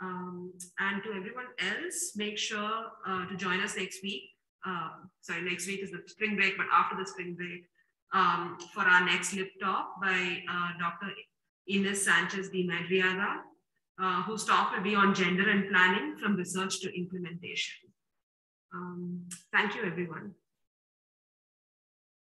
Um, and to everyone else, make sure uh, to join us next week. Um, sorry, next week is the spring break, but after the spring break, um, for our next lip talk by uh, Dr. Ines Sanchez de Madariaga, uh, whose talk will be on gender and planning from research to implementation. Um, thank you, everyone.